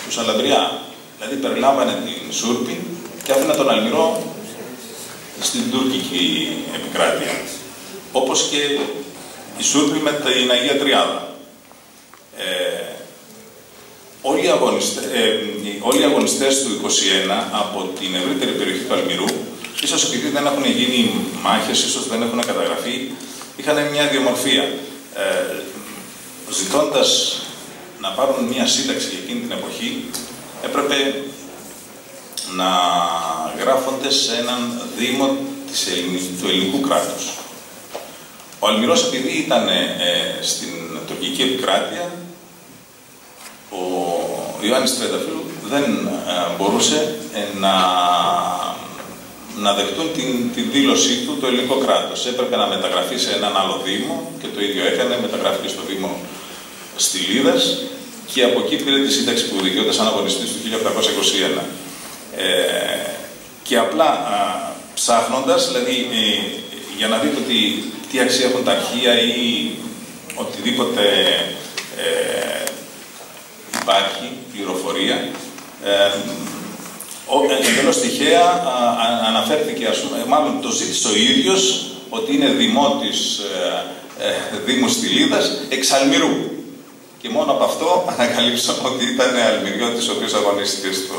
του Σαλαμπριά. Δηλαδή περιλάμβανε την Σούρπη και άφηνε τον Αλμυρό στην τουρκική επικράτεια. Όπως και η Σούρπη με την Αγία Τριάδα. Ε, όλοι, οι αγωνιστές, ε, όλοι οι αγωνιστές του 21 από την ευρύτερη περιοχή του Αλμυρού, ίσως επειδή δεν έχουν γίνει μάχες, ίσως δεν έχουν καταγραφεί, είχαν μια διαμορφία. Ε, ζητώντας να πάρουν μια σύνταξη για εκείνη την εποχή, έπρεπε να γράφονται σε έναν δήμο της του ελληνικού κράτους. Ο Αλμυρός επειδή ήταν ε, στην τουρκική επικράτεια, ο Ιωάννης Τρενταφύλου δεν ε, μπορούσε ε, να, να δεχτούν την, την δήλωσή του το ελληνικό κράτος. Έπρεπε να μεταγραφεί σε έναν άλλο δήμο και το ίδιο έκανε, μεταγράφηκε στο δήμο Στυλίδας και από εκεί πήρε τη σύνταξη που δικαιούται σαν αγωνιστής του 1821. Ε, και απλά α, ψάχνοντας, δηλαδή για να δείτε ότι τι αξία έχουν τα αρχεία ή οτιδήποτε ε, υπάρχει πληροφορία. Ε, εντελώς τυχαία αναφέρθηκε, ας πούμε, μάλλον το ζήτησε ο ίδιος, ότι είναι δημότης ε, ε, Δήμου Στυλίδας, εξ Αλμυρού. Και μόνο από αυτό [LAUGHS] ανακαλύψαμε ότι ήταν Αλμυριώτης ο οποίος αγωνίστηκε στο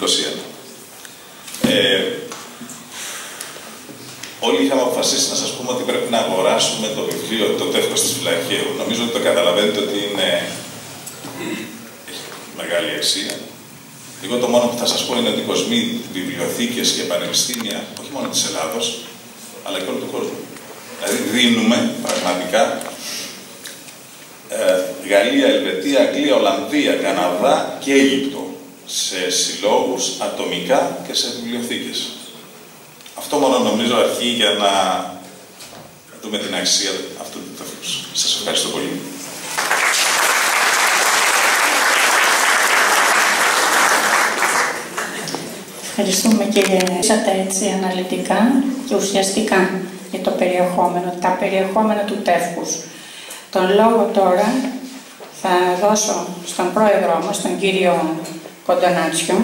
21. Ε, όλοι είχαμε αποφασίσει να σας πούμε ότι πρέπει να αγοράσουμε το βιβλίο «Το τεύχος της Φυλακίου». Νομίζω ότι το καταλαβαίνετε ότι είναι έχει μεγάλη αξία. Εγώ το μόνο που θα σας πω είναι ότι κοσμεί βιβλιοθήκες και πανεπιστήμια, όχι μόνο της Ελλάδος, αλλά και όλου του κόσμου. Δηλαδή δίνουμε πραγματικά ε, Γαλλία, Ελβετία, Αγγλία, Ολλανδία, Καναδά και Αίγυπτο σε συλλόγους, ατομικά και σε βιβλιοθήκες. Αυτό μόνο νομίζω αρχεί για να δούμε την αξία αυτού του τεύχους. Σας ευχαριστώ πολύ. Ευχαριστούμε κύριε. Είσατε έτσι αναλυτικά και ουσιαστικά για το περιεχόμενο, τα περιεχόμενα του τεύχους. Τον λόγο τώρα θα δώσω στον πρόεδρό μας, τον κύριο Κοντονάτσιο,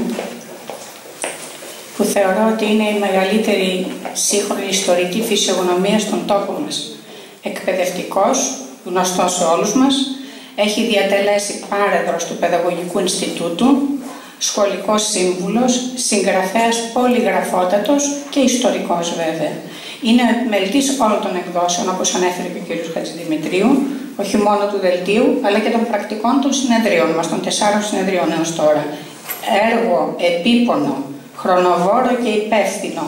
που θεωρώ ότι είναι η μεγαλύτερη σύγχρονη ιστορική φυσιογνωμία στον τόπο μας. Εκπαιδευτικός, γνωστός σε όλους μας, έχει διατελέσει πάρεδρος του Παιδαγωγικού Ινστιτούτου, σχολικός σύμβουλος, συγγραφέας πολυγραφότατος και ιστορικός βέβαια. Είναι μελτής όλων των εκδόσεων, όπως ανέφερε και ο κ. Χατζηδημητρίου, όχι μόνο του δελτίου, αλλά και των πρακτικών των συνεδρίων μας, των τεσσάρων συνεδρίων έως τώρα. Έργο, επίπονο, χρονοβόρο και υπεύθυνο,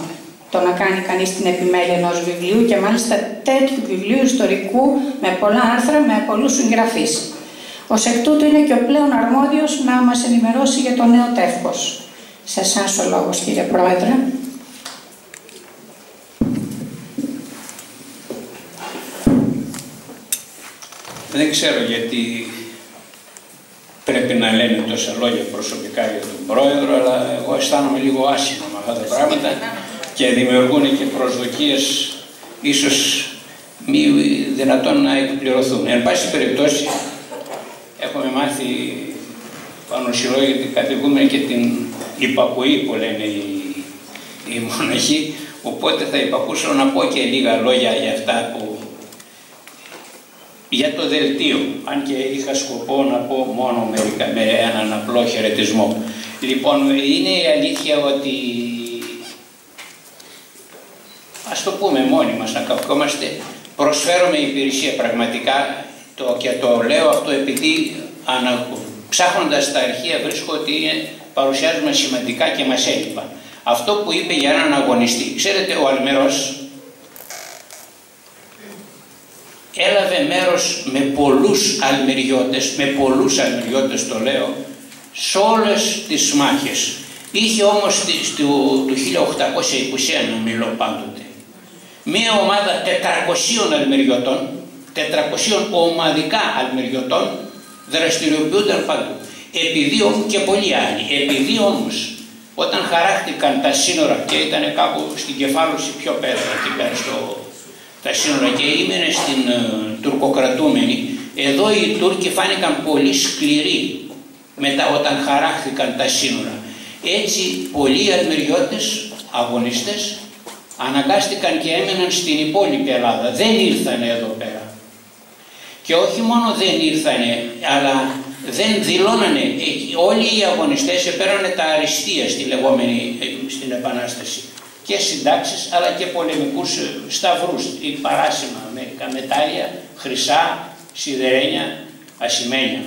το να κάνει κανείς την επιμέλεια ενός βιβλίου και μάλιστα τέτοιου βιβλίου ιστορικού με πολλά άρθρα, με πολλούς συγγραφείς. Ως εκ τούτου είναι και ο πλέον αρμόδιος να μας ενημερώσει για το νέο τεύχος. Σε εσάς ο λόγος κύριε Πρόεδρε. Δεν ξέρω γιατί πρέπει να λένε τόσα λόγια προσωπικά για τον πρόεδρο, αλλά εγώ αισθάνομαι λίγο άσχημα με αυτά τα πράγματα και δημιουργούν και προσδοκίες ίσως μη δυνατόν να εκπληρωθούν. Εν πάση περιπτώσει, έχουμε μάθει πάνω γιατί κατηγούμε και την υπακοή που λένε οι, οι μοναχοί, οπότε θα υπακούσω να πω και λίγα λόγια για αυτά που για το δελτίο, αν και είχα σκοπό να πω μόνο μερικά, με έναν απλό χαιρετισμό. Λοιπόν, είναι η αλήθεια ότι ας το πούμε μόνοι μας να καυκόμαστε, προσφέρουμε υπηρεσία πραγματικά το, και το λέω αυτό επειδή ανα, ψάχνοντας τα αρχεία βρίσκω ότι παρουσιάζουμε σημαντικά και μας έλειπαν. Αυτό που είπε για έναν αγωνιστή, ξέρετε ο Αλμερός έλαβε μέρος με πολλούς αλμυριώτες, με πολλούς αλμυριώτες το λέω, σε όλες τις μάχες. Είχε όμως του 1821, μιλώ πάντοτε, μία ομάδα 400 αλμυριωτών, 400 ομαδικά αλμυριωτών δραστηριοποιούνταν παντού. Επειδή όμως και πολλοί άλλοι, επειδή όμως όταν χαράχτηκαν τα σύνορα και ήταν κάπου στην κεφάλωση πιο πέρα, εκεί πέρα στο τα σύνορα και ήμενε στην uh, τουρκοκρατούμενη, εδώ οι Τούρκοι φάνηκαν πολύ σκληροί μετά όταν χαράχθηκαν τα σύνορα. Έτσι πολλοί αρμεριώτες, αγωνιστές, αναγκάστηκαν και έμεναν στην υπόλοιπη Ελλάδα. Δεν ήρθανε εδώ πέρα. Και όχι μόνο δεν ήρθανε, αλλά δεν δηλώνανε. Ε, όλοι οι αγωνιστές επέρανε τα αριστεία στη λεγόμενη, ε, στην Επανάσταση και συντάξεις αλλά και πολεμικούς ε, σταυρούς ή παράσημα με μετάλλια, χρυσά, σιδερένια, ασημένια.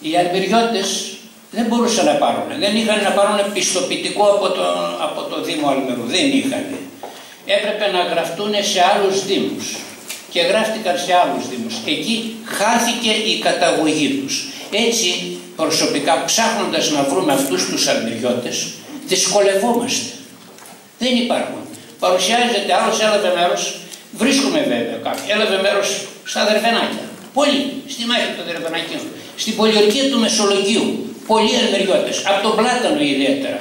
Οι Αλμυριώτες δεν μπορούσαν να πάρουν, δεν είχαν να πάρουν πιστοποιητικό από το, από το Δήμο Αλμερού, δεν είχαν. Έπρεπε να γραφτούν σε άλλους δήμους και γράφτηκαν σε άλλους δήμους. Εκεί χάθηκε η καταγωγή τους. Έτσι προσωπικά ψάχνοντας να βρούμε αυτούς τους Αλμυριώτες δυσκολευόμαστε. Δεν υπάρχουν. Παρουσιάζεται άλλος έλαβε μέρος, βρίσκουμε βέβαια κάποιοι, έλαβε μέρος στα Δερβενάκια. Πολλοί, στη μάχη των Δερβενάκιων. Στην πολιορκία του Μεσολογίου. Πολλοί ενεργειώτε. Από τον Πλάτανο ιδιαίτερα.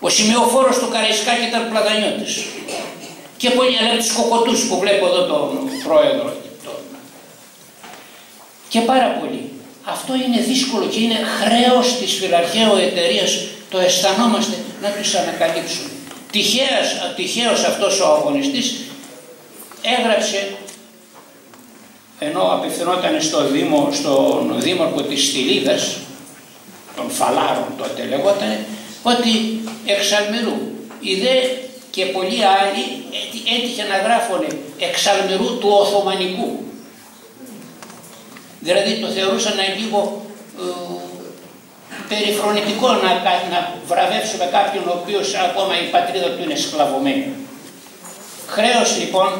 Ο σημειοφόρος του Καραϊσκάκη ήταν πλατανιώτης. Και πολλοί αλλά τους κοκοτούς που βλέπω εδώ τον πρόεδρο. Και πάρα πολλοί. Αυτό είναι δύσκολο και είναι χρέος της φιλαρχαίου εταιρείας το αισθανόμαστε να τους ανακαλύψουμε. Τυχαίος, τυχαίος αυτός ο αγωνιστής έγραψε ενώ απευθυνόταν στο Δήμο, στον Δήμαρχο της Στυλίδας, των Φαλάρων τότε λεγόταν, ότι εξαλμυρού. Οι δε και πολλοί άλλοι έτυχε να γράφουν εξαλμυρού του Οθωμανικού. Δηλαδή το θεωρούσαν λίγο ε, περιφρονητικό να, να βραβεύσουμε κάποιον ο οποίος ακόμα η πατρίδα του είναι σκλαβωμένη. Χρέος λοιπόν,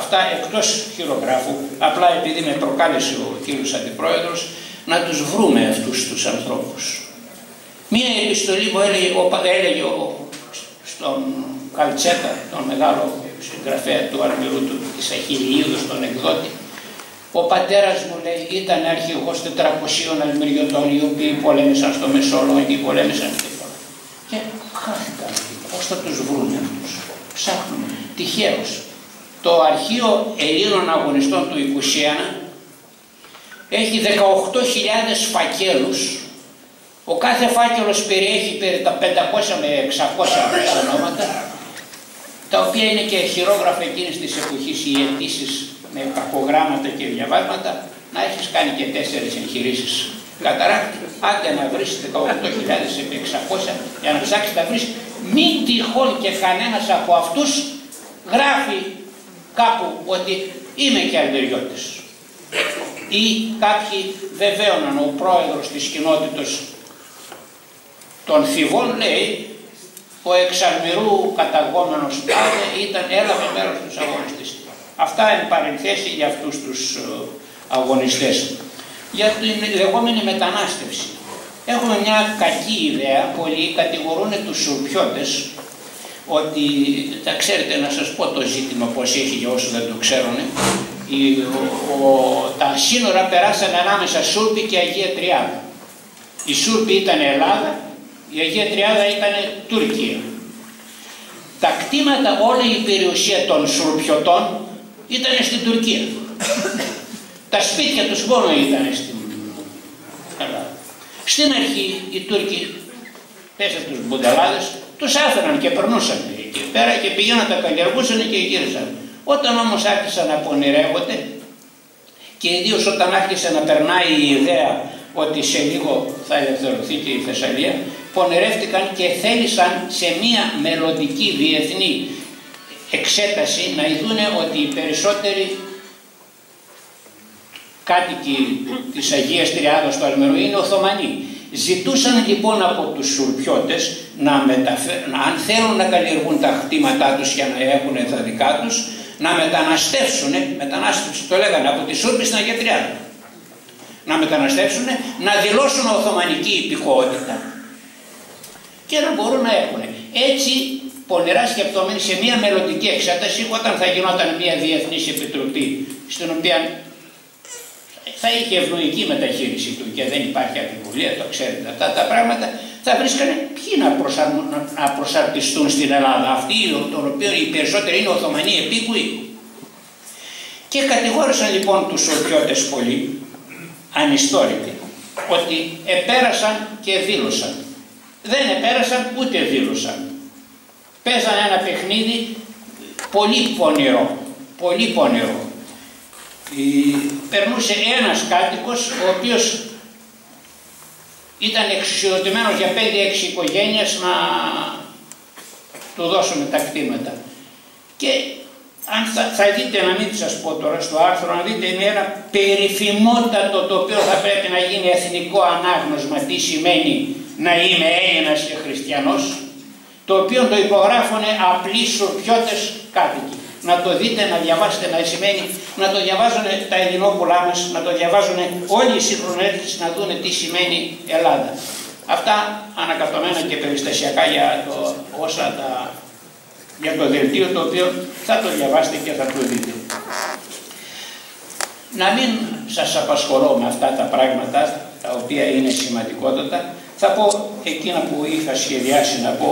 αυτά εκτός χειρογράφου, απλά επειδή με προκάλεσε ο κύριος Αντιπρόεδρος, να τους βρούμε αυτούς τους ανθρώπους. Μία επιστολή μου έλεγε, ο, έλεγε ο, στον Καλτσέτα, τον μεγάλο συγγραφέα του Αρμυρού του, της Αχιλιίδος, τον εκδότη, ο πατέρας μου λέει ήταν αρχηγός 400 αλμυριωτών οι οποίοι πολέμησαν στο Μεσολόγιο, πολέμησαν και πολλά. Και χάθηκαν. Πώς θα τους βρούνε αυτούς; Ψάχνουμε. Τυχαίως. Το αρχείο Ελλήνων αγωνιστών του 21 έχει 18.000 φακέλους. Ο κάθε φάκελος περιέχει περί τα 500 με 600 ονόματα τα οποία είναι και χειρόγραφα εκείνης της εποχής οι αιτήσεις με κακογράμματα και διαβάσματα να έχεις κάνει και τέσσερις εγχειρήσεις. Καταράκτη, άντε να βρεις 18.600 για να ψάξεις να βρεις. Μην τυχόν και κανένας από αυτούς γράφει κάπου ότι είμαι και αλτεριώτης. Ή κάποιοι βεβαίωναν ο πρόεδρος της κοινότητας των Θηβών λέει ο εξαρμυρού καταγόμενος τάδε ήταν, έλαβε μέρος στους αγωνιστές. Αυτά εν παρενθέσει για αυτούς τους ε, αγωνιστές. Για την λεγόμενη μετανάστευση. Έχουμε μια κακή ιδέα, πολλοί κατηγορούν τους σουρπιώτες ότι, τα ξέρετε να σας πω το ζήτημα πως έχει για όσους δεν το ξέρουν, τα σύνορα περάσαν ανάμεσα Σούρπη και Αγία Τριάδα. Η Σούρπη ήταν Ελλάδα, η Αγία Τριάδα ήταν Τουρκία. Τα κτήματα, όλη η περιουσία των Σουρπιωτών ήταν στην Τουρκία. Τα σπίτια τους μόνο ήταν στην Ελλάδα. Στην αρχή οι Τούρκοι, πέσα τους μπουνταλάδες, τους άφηναν και περνούσαν εκεί πέρα και πήγαιναν τα καλλιεργούσαν και γύρισαν. Όταν όμως άρχισαν να πονηρεύονται και ιδίως όταν άρχισε να περνάει η ιδέα ότι σε λίγο θα ελευθερωθεί και η Θεσσαλία, πονηρεύτηκαν και θέλησαν σε μία μελλοντική διεθνή εξέταση να ειδούν ότι οι περισσότεροι κάτοικοι της Αγίας Τριάδος του Αλμερού είναι Οθωμανοί. Ζητούσαν λοιπόν από τους Σουρπιώτες να μεταφέρουν, αν θέλουν να καλλιεργούν τα χτήματά τους για να έχουν τα δικά τους, να μεταναστεύσουν, μετανάστευση το λέγανε από τη Σούρπη στην Αγία Τριάδα. Να μεταναστεύσουν, να δηλώσουν Οθωμανική υπηκότητα και να μπορούν να έχουν. Έτσι πονηρά σκεπτόμενοι σε μια μελλοντική εξέταση όταν θα γινόταν μια διεθνής επιτροπή στην οποία θα είχε ευνοϊκή μεταχείριση του και δεν υπάρχει αμφιβολία, το ξέρετε αυτά τα πράγματα, θα βρίσκανε ποιοι να, να προσαρτιστούν στην Ελλάδα, αυτοί των οποίων οι περισσότεροι είναι Οθωμανοί επίκουοι. Και κατηγόρησαν λοιπόν τους Ορκιώτες πολύ, ανιστόρητοι, ότι επέρασαν και δήλωσαν. Δεν επέρασαν ούτε δήλωσαν. Παίζαν ένα παιχνίδι πολύ πονηρό, πολύ πονηρό περνούσε ένας κάτοικος ο οποίος ήταν εξουσιοδοτημένος για 5-6 οικογένειες να του δώσουμε τα κτήματα. Και αν θα, θα δείτε, να μην σας πω τώρα στο άρθρο, να δείτε είναι ένα περίφημότατο το οποίο θα πρέπει να γίνει εθνικό ανάγνωσμα τι σημαίνει να είμαι Έλληνας και Χριστιανός, το οποίο το υπογράφουν απλοί σουρπιώτες κάτοικοι να το δείτε, να διαβάσετε, να σημαίνει, να το διαβάζουν τα ελληνόπουλά μας, να το διαβάζουν όλοι οι συγχρονέτες να δουν τι σημαίνει Ελλάδα. Αυτά ανακατωμένα και περιστασιακά για το, όσα τα, για το δελτίο το οποίο θα το διαβάσετε και θα το δείτε. Να μην σας απασχολώ με αυτά τα πράγματα τα οποία είναι σημαντικότατα, θα πω εκείνα που είχα σχεδιάσει να πω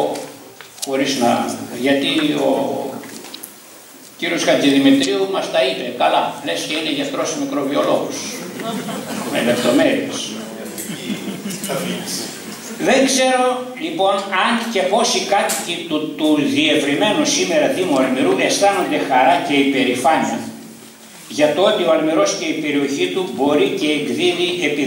χωρίς να... γιατί ο κύριος Χατζηδημητρίου μας τα είπε. Καλά, λες και είναι γιατρός μικροβιολόγος, με λεπτομέρειες. Δεν ξέρω λοιπόν αν και πόσοι κάτοικοι του, του διευρυμένου σήμερα Δήμου Αλμυρού αισθάνονται χαρά και υπερηφάνεια για το ότι ο Αλμυρός και η περιοχή του μπορεί και εκδίδει επί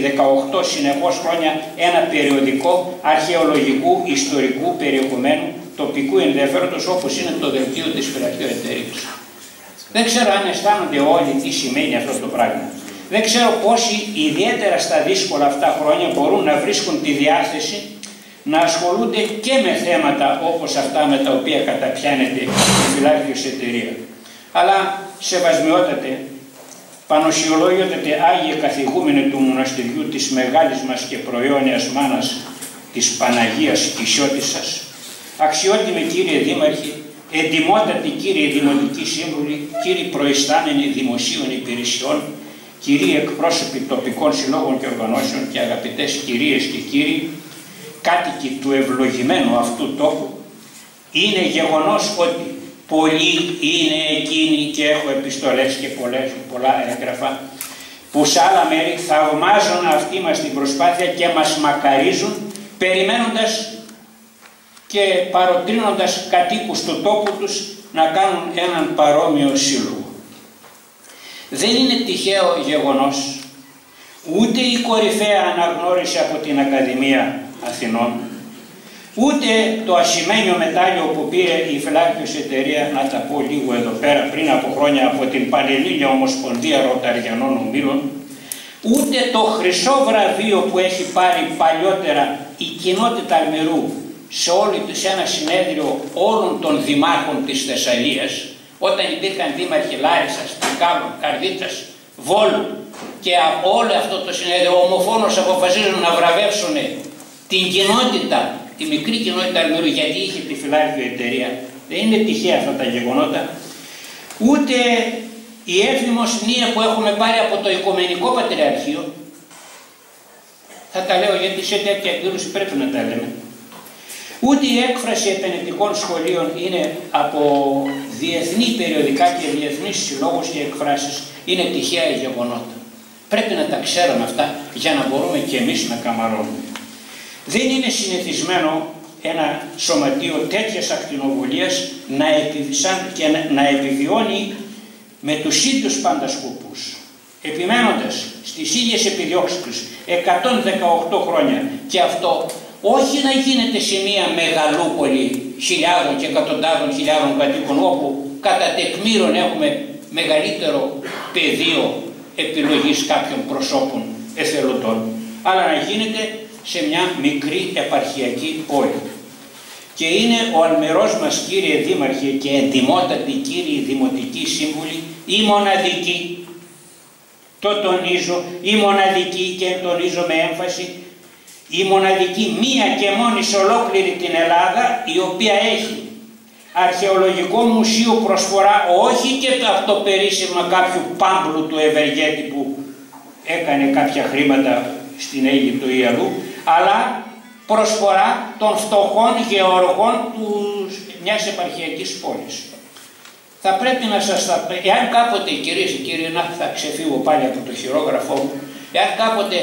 18 συνεχώς χρόνια ένα περιοδικό αρχαιολογικού ιστορικού περιεχομένου τοπικού ενδιαφέροντος όπως είναι το δελτίο της Φυλακίου Εταιρείας. Δεν ξέρω αν αισθάνονται όλοι τι σημαίνει αυτό το πράγμα. Δεν ξέρω πόσοι ιδιαίτερα στα δύσκολα αυτά χρόνια μπορούν να βρίσκουν τη διάθεση να ασχολούνται και με θέματα όπως αυτά με τα οποία καταπιάνεται η φυλάκιος εταιρεία. Αλλά σεβασμιότατε, πανοσιολόγιοτατε Άγιε καθηγούμενε του μοναστηριού της μεγάλης μας και προαιώνιας μάνας της Παναγίας Κισιώτισσας, αξιότιμοι κύριε Δήμαρχοι, εντιμότατοι κύριοι δημοτικοί σύμβουλοι, κύριοι προϊστάμενοι δημοσίων υπηρεσιών, κύριοι εκπρόσωποι τοπικών συλλόγων και οργανώσεων και αγαπητές κυρίες και κύριοι, κάτοικοι του ευλογημένου αυτού τόπου, είναι γεγονός ότι πολλοί είναι εκείνοι και έχω επιστολές και πολλές, πολλά έγγραφα που σε άλλα μέρη θαυμάζουν αυτή μας την προσπάθεια και μας μακαρίζουν περιμένοντας και παροτρύνοντας κατοίκους του τόπου τους να κάνουν έναν παρόμοιο σύλλογο. Δεν είναι τυχαίο γεγονός ούτε η κορυφαία αναγνώριση από την Ακαδημία Αθηνών ούτε το ασημένιο μετάλλιο που πήρε η Φυλάκιος εταιρεία, να τα πω λίγο εδώ πέρα, πριν από χρόνια από την Πανελλήνια Ομοσπονδία Ροταριανών Ομίλων, ούτε το χρυσό βραβείο που έχει πάρει παλιότερα η κοινότητα Αλμυρού σε, όλη, σε ένα συνέδριο όλων των δημάρχων της Θεσσαλίας, όταν υπήρχαν δήμαρχοι Λάρισας, Πικάλων, Καρδίτσας, Βόλου και όλο αυτό το συνέδριο ομοφόνος αποφασίζουν να βραβεύσουν την κοινότητα, τη μικρή κοινότητα Αλμυρού γιατί είχε τη φυλάρχη εταιρεία. Δεν είναι τυχαία αυτά τα γεγονότα. Ούτε η εύθυμοσυνία που έχουμε πάρει από το Οικομενικό Πατριαρχείο, θα τα λέω γιατί σε τέτοια εκδήλωση πρέπει να τα λέμε, ούτε η έκφραση επενετικών σχολείων είναι από διεθνή περιοδικά και διεθνείς συλλόγους και εκφράσεις, είναι τυχαία γεγονότα. Πρέπει να τα ξέρουμε αυτά για να μπορούμε και εμείς να καμαρώνουμε. Δεν είναι συνηθισμένο ένα σωματείο τέτοιας ακτινοβολίας να, και να επιβιώνει με τους ίδιους πάντα σκοπούς. Επιμένοντας στις ίδιες επιδιώξεις τους 118 χρόνια και αυτό όχι να γίνεται σε μια μεγαλούπολη χιλιάδων και εκατοντάδων χιλιάδων κατοίκων όπου κατά τεκμήρων έχουμε μεγαλύτερο πεδίο επιλογής κάποιων προσώπων εθελοντών αλλά να γίνεται σε μια μικρή επαρχιακή πόλη. Και είναι ο αλμερός μας κύριε Δήμαρχε και εντιμότατη κύριοι Δημοτικοί Σύμβουλοι η μοναδική, το τονίζω, η μοναδική και τονίζω με έμφαση, η μοναδική μία και μόνη σε ολόκληρη την Ελλάδα η οποία έχει αρχαιολογικό μουσείο προσφορά όχι και από το περίσσευμα κάποιου πάμπλου του Ευεργέτη που έκανε κάποια χρήματα στην Αίγυπτο ή αλλού, αλλά προσφορά των φτωχών γεωργών του μιας επαρχιακής πόλης. Θα πρέπει να σας τα εάν κάποτε κυρίες και κύριοι, να θα ξεφύγω πάλι από το χειρόγραφό μου, εάν κάποτε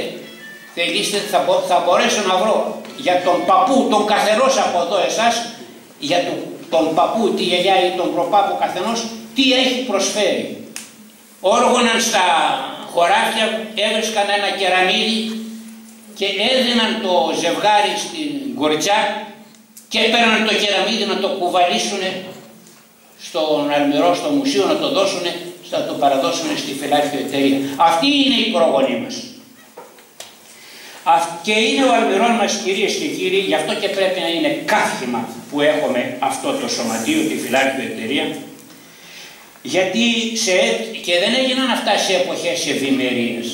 θελήσετε θα, θα μπορέσω να βρω για τον παππού, τον καθενός από εδώ εσάς, για τον, τον παππού, τη γιαγιά ή τον προπάπου καθενός, τι έχει προσφέρει. Όργωναν στα χωράφια, έβρισκαν ένα κεραμίδι και έδιναν το ζευγάρι στην κοριτσιά και έπαιρναν το κεραμίδι να το κουβαλήσουν στον Αλμυρό, στο μουσείο, να το δώσουν, να το παραδώσουν στη φυλάρχη εταιρεία. Αυτή είναι η πρόγονή μας. Και είναι ο Αλμυρών μας κυρίες και κύριοι, γι' αυτό και πρέπει να είναι κάθιμα που έχουμε αυτό το σωματείο, τη φυλάρχη εταιρεία, γιατί σε, και δεν έγιναν αυτά σε εποχές ευημερίας,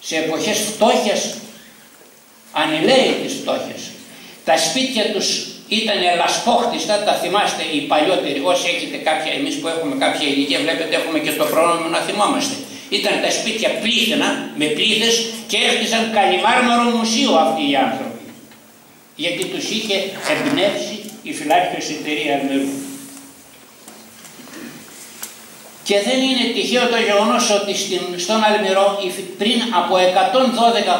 σε εποχές φτώχειας ανηλαίητης φτώχειας. Τα σπίτια τους ήταν ελασπόχτιστα, τα θυμάστε οι παλιότεροι, όσοι έχετε κάποια, εμείς που έχουμε κάποια ηλικία, βλέπετε έχουμε και το πρόνομο να θυμόμαστε. Ήταν τα σπίτια πλήθυνα, με πλήθες και έφτιασαν καλυμάρμαρο μουσείο αυτοί οι άνθρωποι. Γιατί τους είχε εμπνεύσει η φυλάρχιος εταιρεία Αλμερού. Και δεν είναι τυχαίο το γεγονός ότι στον Αλμυρό πριν από 112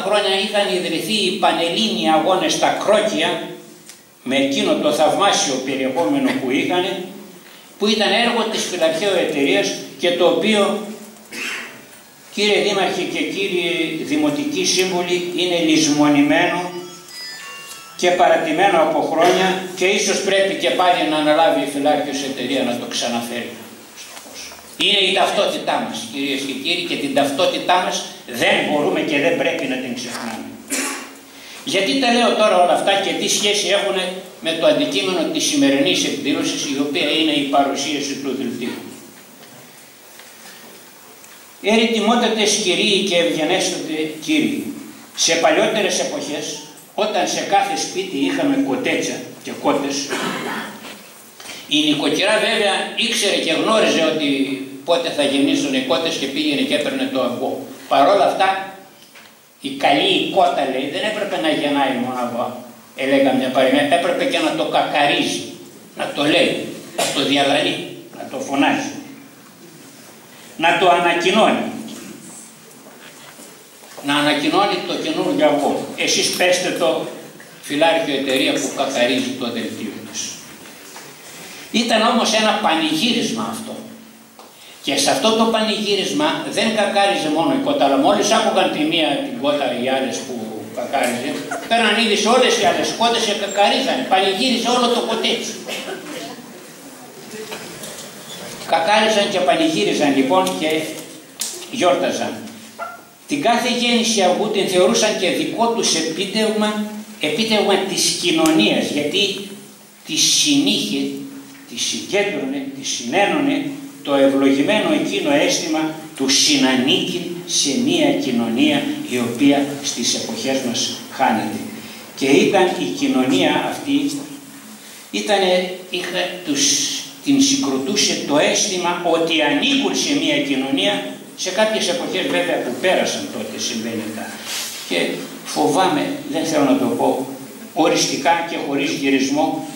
χρόνια είχαν ιδρυθεί οι Πανελλήνιοι Αγώνες στα Κρόκια με εκείνο το θαυμάσιο περιεχόμενο που είχαν που ήταν έργο της Φυλαρχαίου εταιρείας και το οποίο κύριε Δήμαρχε και κύριοι Δημοτικοί Σύμβουλοι είναι λησμονημένο και παρατημένο από χρόνια και ίσως πρέπει και πάλι να αναλάβει η Φυλάρχιος εταιρεία να το ξαναφέρει. Είναι η ταυτότητά μας κυρίες και κύριοι και την ταυτότητά μας δεν μπορούμε και δεν πρέπει να την ξεχνάμε. Γιατί τα λέω τώρα όλα αυτά και τι σχέση έχουν με το αντικείμενο της σημερινής εκδήλωσης η οποία είναι η παρουσίαση του δελτίου. Ερητιμότατες κυρίοι και ευγενέστατε κύριοι, σε παλιότερες εποχές όταν σε κάθε σπίτι είχαμε κοτέτσα και κότες η νοικοκυρά βέβαια ήξερε και γνώριζε ότι πότε θα γεννήσουν οι κότες και πήγαινε και έπαιρνε το αυγό. Παρ' όλα αυτά η καλή η κότα λέει δεν έπρεπε να γεννάει μόνο αυγό. Έλεγα μια παροιμία, έπρεπε και να το κακαρίζει, να το λέει, να το διαλαλεί, να το φωνάζει, να το ανακοινώνει. Να ανακοινώνει το καινούργιο αυγό. Εσείς πέστε το φυλάρχιο εταιρεία που κακαρίζει το δελτίο της. Ήταν όμως ένα πανηγύρισμα αυτό. Και σε αυτό το πανηγύρισμα δεν κακάριζε μόνο η κότα, αλλά μόλις άκουγαν τη μία την κότα οι άλλες που κακάριζε, πέραν ήδη σε όλες οι άλλες κότες και κακαρίζαν, πανηγύριζε όλο το κοτέτσι. Κακάριζαν και πανηγύριζαν λοιπόν και γιόρταζαν. Την κάθε γέννηση αυγού την θεωρούσαν και δικό τους επίτευγμα επίτευγμα της κοινωνίας, γιατί τη συνήχε, τη συγκέντρωνε, τη συνένωνε το ευλογημένο εκείνο αίσθημα του συνανίκη σε μία κοινωνία η οποία στις εποχές μας χάνεται. Και ήταν η κοινωνία αυτή, ήταν, είχα, τους, την συγκροτούσε το αίσθημα ότι ανήκουν σε μία κοινωνία, σε κάποιες εποχές βέβαια που πέρασαν τότε συμβαίνει αυτά. Και φοβάμαι, δεν θέλω να το πω οριστικά και χωρίς γυρισμό,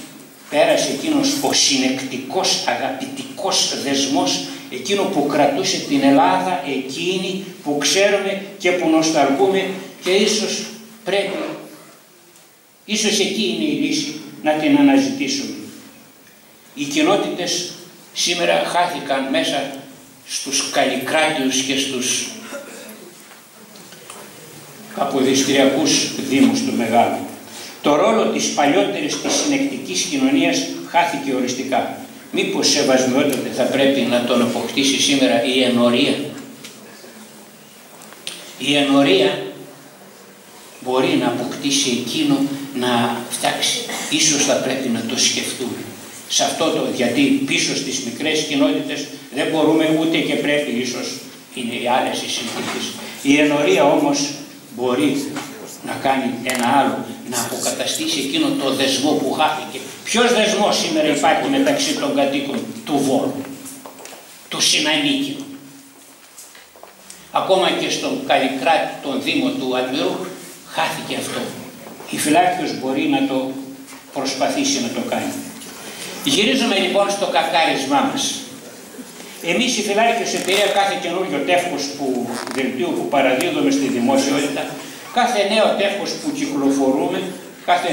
πέρασε εκείνος ο συνεκτικός αγαπητικός δεσμός εκείνο που κρατούσε την Ελλάδα εκείνη που ξέρουμε και που νοσταλγούμε και ίσως πρέπει, ίσως εκεί είναι η λύση να την αναζητήσουμε. Οι κοινότητες σήμερα χάθηκαν μέσα στους καλλικράτιους και στους καποδιστριακούς δήμους του Μεγάλου. Το ρόλο της παλιότερης της συνεκτικής κοινωνίας χάθηκε οριστικά. Μήπως σεβασμιότατε θα πρέπει να τον αποκτήσει σήμερα η ενορία; Η ενορία μπορεί να αποκτήσει εκείνο να φτιάξει. Ίσως θα πρέπει να το σκεφτούμε. Σε αυτό το, γιατί πίσω στις μικρές κοινότητες δεν μπορούμε ούτε και πρέπει ίσως είναι οι άλλες οι συνθήκες. Η ενορία όμως μπορεί να κάνει ένα άλλο, να αποκαταστήσει εκείνο το δεσμό που χάθηκε. Ποιος δεσμός σήμερα υπάρχει μεταξύ των κατοίκων του Βόλου, του Συνανίκη; Ακόμα και στον Καλλικράτη, τον Δήμο του Αλμυρού, χάθηκε αυτό. Η Φυλάκιος μπορεί να το προσπαθήσει να το κάνει. Γυρίζουμε λοιπόν στο κακάρισμά μας. Εμείς η Φυλάκιος εταιρεία κάθε καινούριο τεύχος που, δελτίου που παραδίδουμε στη δημοσιότητα Κάθε νέο τεύχος που κυκλοφορούμε, κάθε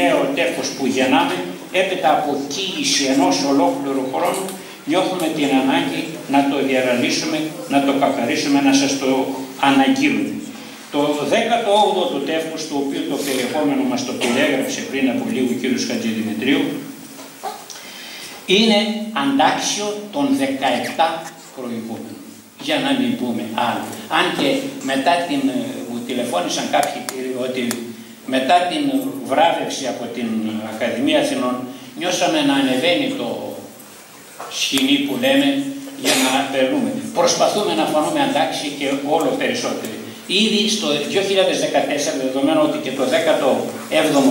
νέο τεύχος που γεννάμε, έπειτα από κύηση ενός ολόκληρου χρόνου, νιώθουμε την ανάγκη να το διαραλύσουμε, να το καθαρίσουμε, να σας το αναγγείλουμε. Το 18ο του τεύχος, το οποίο το περιεχόμενο μας το περιέγραψε πριν από λίγο ο κ. Χατζηδημητρίου, είναι αντάξιο των 17 προηγούμενων. Για να μην πούμε άλλο. Αν και μετά την τηλεφώνησαν κάποιοι ότι μετά την βράβευση από την Ακαδημία Αθηνών νιώσαμε να ανεβαίνει το σκηνή που λέμε για να περνούμε. Προσπαθούμε να φανούμε αντάξει και όλο περισσότερο. Ήδη στο 2014, δεδομένου ότι και το 17ο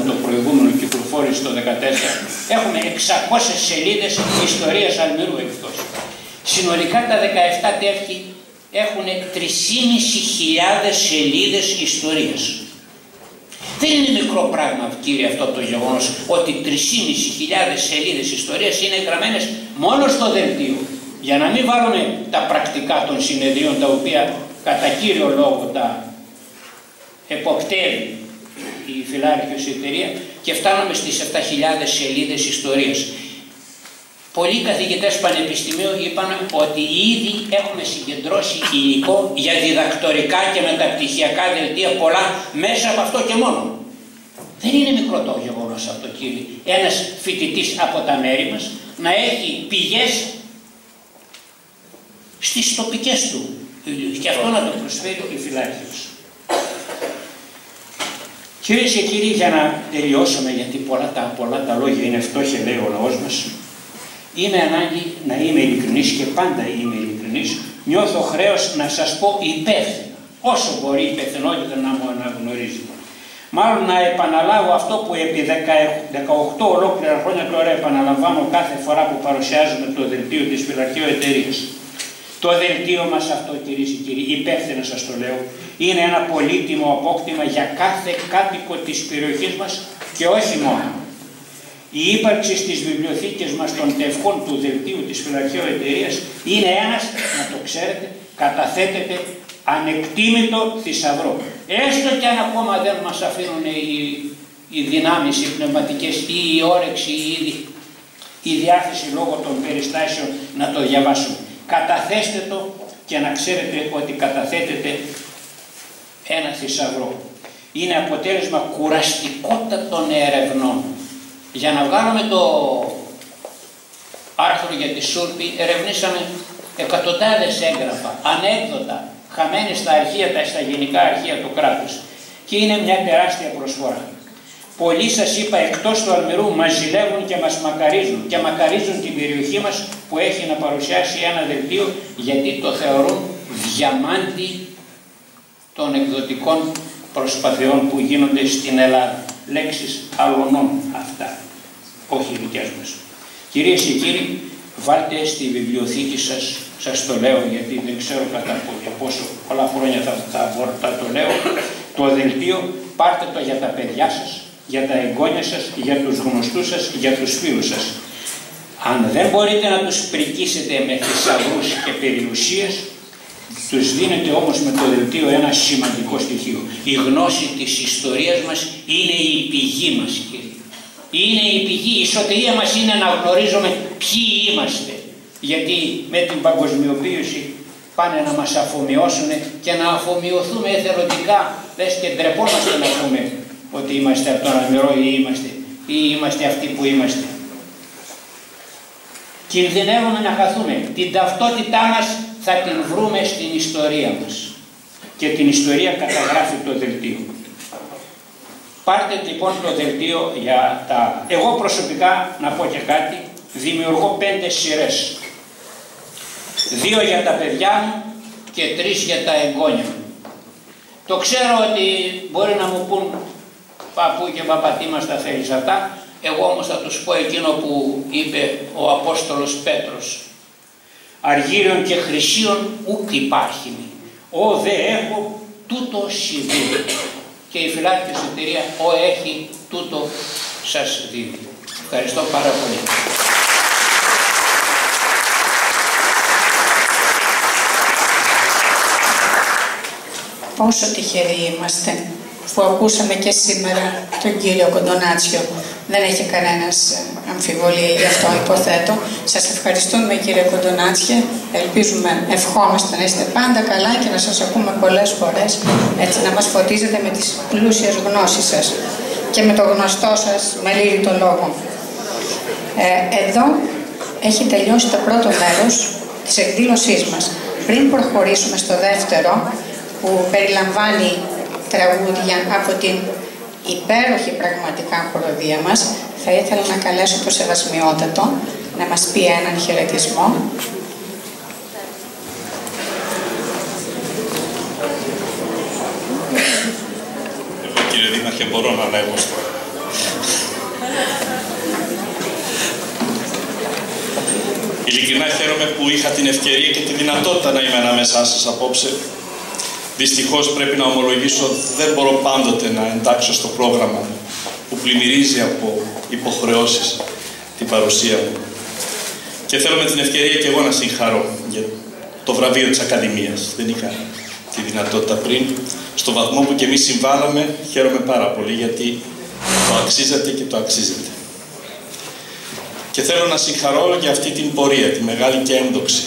το προηγούμενο κυκλοφόρησε το 2014, έχουμε 600 σελίδες ιστορίας Αλμυρού εκτός. Συνολικά τα 17 τεύχη έχουν 3.500 σελίδες ιστορίας. Δεν είναι μικρό πράγμα κύριε αυτό το γεγονός ότι 3.500 σελίδες ιστορίας είναι γραμμένες μόνο στο δελτίο. Για να μην βάλουμε τα πρακτικά των συνεδρίων τα οποία κατά κύριο λόγο τα εποπτεύει η φιλάρχιος εταιρεία και φτάνουμε στις 7.000 σελίδες ιστορίας. Πολλοί καθηγητές πανεπιστημίου είπαν ότι ήδη έχουμε συγκεντρώσει υλικό για διδακτορικά και μεταπτυχιακά δελτία πολλά μέσα από αυτό και μόνο. Δεν είναι μικρό το γεγονός αυτό κύριε. Ένας φοιτητής από τα μέρη μας να έχει πηγές στις τοπικές του και αυτό να το προσφέρει η φυλάκιος. Κυρίες και κύριοι, για να τελειώσουμε, γιατί πολλά τα, πολλά τα λόγια είναι φτώχεια, λέει ο λαός μας, είναι ανάγκη να είμαι ειλικρινής και πάντα είμαι ειλικρινής, νιώθω χρέος να σας πω υπεύθυνα, όσο μπορεί η υπευθυνότητα να μου αναγνωρίζει. Μάλλον να επαναλάβω αυτό που επί 18 ολόκληρα χρόνια τώρα επαναλαμβάνω κάθε φορά που παρουσιάζουμε το δελτίο της Φυλακίου Εταιρείας. Το δελτίο μας αυτό κυρίες και κύριοι, υπεύθυνα σας το λέω, είναι ένα πολύτιμο απόκτημα για κάθε κάτοικο της περιοχής μας και όχι μόνο. Η ύπαρξη στις βιβλιοθήκες μας των τευχών του δελτίου της Φυλακίου Εταιρείας είναι ένας, να το ξέρετε, καταθέτεται ανεκτήμητο θησαυρό. Έστω και αν ακόμα δεν μας αφήνουν οι, οι δυνάμεις, οι πνευματικές ή η όρεξη ή η, η διάθεση λόγω των περιστάσεων να το διαβάσουμε. Καταθέστε το και να ξέρετε ότι καταθέτεται ένα θησαυρό. Είναι αποτέλεσμα κουραστικότατων ερευνών για να βγάλουμε το άρθρο για τη Σούρπη ερευνήσαμε εκατοντάδες έγγραφα, ανέκδοτα, χαμένες στα αρχεία, στα γενικά αρχεία του κράτους και είναι μια τεράστια προσφορά. Πολλοί σας είπα εκτός του Αλμυρού μας ζηλεύουν και μας μακαρίζουν και μακαρίζουν την περιοχή μας που έχει να παρουσιάσει ένα δελτίο γιατί το θεωρούν διαμάντι των εκδοτικών προσπαθειών που γίνονται στην Ελλάδα. Λέξεις αλωνών αυτά, όχι δικές μας. Κυρίες και κύριοι, βάλτε στη βιβλιοθήκη σας, σας το λέω γιατί δεν ξέρω κατά πόσο πολλά χρόνια θα, θα, θα το λέω, το δελτίο πάρτε το για τα παιδιά σας, για τα εγγόνια σας, για τους γνωστούς σας, για τους φίλους σας. Αν δεν μπορείτε να τους πρικίσετε με θησαυρούς και περιουσίες, τους δίνετε όμως με το δελτίο ένα σημαντικό στοιχείο. Η γνώση της ιστορίας μας είναι η πηγή μας, κύριε. Είναι η πηγή, η σωτηρία μας είναι να γνωρίζουμε ποιοι είμαστε. Γιατί με την παγκοσμιοποίηση πάνε να μας αφομοιώσουν και να αφομοιωθούμε εθελοντικά. Λες και ντρεπόμαστε να πούμε ότι είμαστε από τον Αλμυρό ή είμαστε, ή είμαστε αυτοί που είμαστε. Κινδυνεύουμε να χαθούμε. Την ταυτότητά μας θα την βρούμε στην ιστορία μας. Και την ιστορία καταγράφει το δελτίο. Πάρτε λοιπόν το δελτίο για τα... Εγώ προσωπικά, να πω και κάτι, δημιουργώ πέντε σειρές. Δύο για τα παιδιά μου και τρεις για τα εγγόνια μου. Το ξέρω ότι μπορεί να μου πούν παππού και παπατή μας τα θέλεις αυτά, εγώ όμως θα τους πω εκείνο που είπε ο Απόστολος Πέτρος. Αργύριον και χρυσίων ουκ υπάρχει. Ο δε έχω τούτο συμβεί. Και η φυλάκη εταιρεία ο έχει τούτο σας δίνει. Ευχαριστώ πάρα πολύ. Πόσο τυχεροί είμαστε που ακούσαμε και σήμερα τον κύριο Κοντονάτσιο. Δεν έχει κανένας ε, αμφιβολία γι' αυτό υποθέτω. Σας ευχαριστούμε κύριε Κοντονάτσιο. Ελπίζουμε, ευχόμαστε να είστε πάντα καλά και να σας ακούμε πολλές φορές έτσι να μας φωτίζετε με τις πλούσιες γνώσεις σας και με το γνωστό σας με το λόγο. Ε, εδώ έχει τελειώσει το πρώτο μέρος της εκδήλωσής μας. Πριν προχωρήσουμε στο δεύτερο, που περιλαμβάνει τραγούδια από την υπέροχη πραγματικά χοροδία μας, θα ήθελα να καλέσω το Σεβασμιότατο να μας πει έναν χαιρετισμό. Εγώ κύριε Δήμαρχε μπορώ να ανέβω στο... Ειλικρινά χαίρομαι που είχα την ευκαιρία και τη δυνατότητα να είμαι ανάμεσά σας απόψε Δυστυχώς πρέπει να ομολογήσω δεν μπορώ πάντοτε να εντάξω στο πρόγραμμα που πλημμυρίζει από υποχρεώσεις την παρουσία μου. Και θέλω με την ευκαιρία και εγώ να συγχαρώ για το βραβείο της Ακαδημίας. Δεν είχα τη δυνατότητα πριν. Στο βαθμό που και εμείς συμβάλαμε, χαίρομαι πάρα πολύ γιατί το αξίζατε και το αξίζετε. Και θέλω να συγχαρώ για αυτή την πορεία, τη μεγάλη και ένδοξη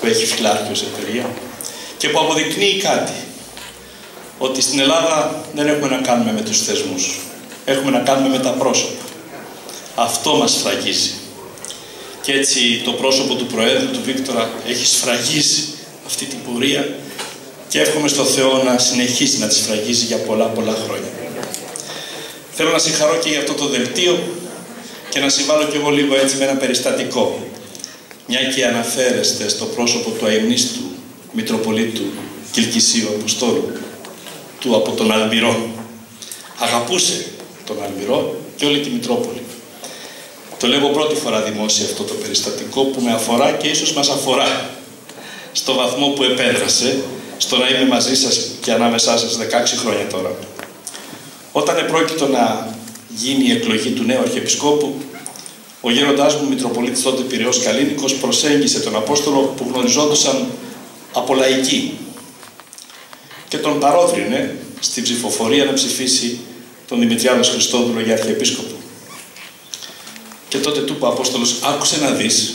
που έχει φυλάρχει εταιρεία και που αποδεικνύει κάτι. Ότι στην Ελλάδα δεν έχουμε να κάνουμε με τους θεσμούς. Έχουμε να κάνουμε με τα πρόσωπα. Αυτό μας σφραγίζει. Και έτσι το πρόσωπο του Προέδρου, του Βίκτορα, έχει σφραγίσει αυτή την πορεία και εύχομαι στο Θεό να συνεχίσει να τη σφραγίζει για πολλά πολλά χρόνια. Θέλω να συγχαρώ και για αυτό το δελτίο και να συμβάλλω κι εγώ λίγο έτσι με ένα περιστατικό. Μια και αναφέρεστε στο πρόσωπο του αιμνίστου Μητροπολίτου Κιλκυσίου Αποστόλου του από τον Αλμυρό. Αγαπούσε τον Αλμυρό και όλη τη Μητρόπολη. Το λέγω πρώτη φορά δημόσια αυτό το περιστατικό που με αφορά και ίσως μας αφορά στο βαθμό που επέδρασε στο να είμαι μαζί σας και ανάμεσά σας 16 χρόνια τώρα. Όταν επρόκειτο να γίνει η εκλογή του νέου Αρχιεπισκόπου, ο γέροντάς μου, Μητροπολίτης τότε Πυραιός Καλίνικος, προσέγγισε τον Απόστολο που γνωριζόντουσαν από λαϊκή και τον παρόδρυνε στην ψηφοφορία να ψηφίσει τον Δημητριάδος Χριστόδουλο για Αρχιεπίσκοπο. Και τότε του είπε ο Απόστολος, άκουσε να δεις,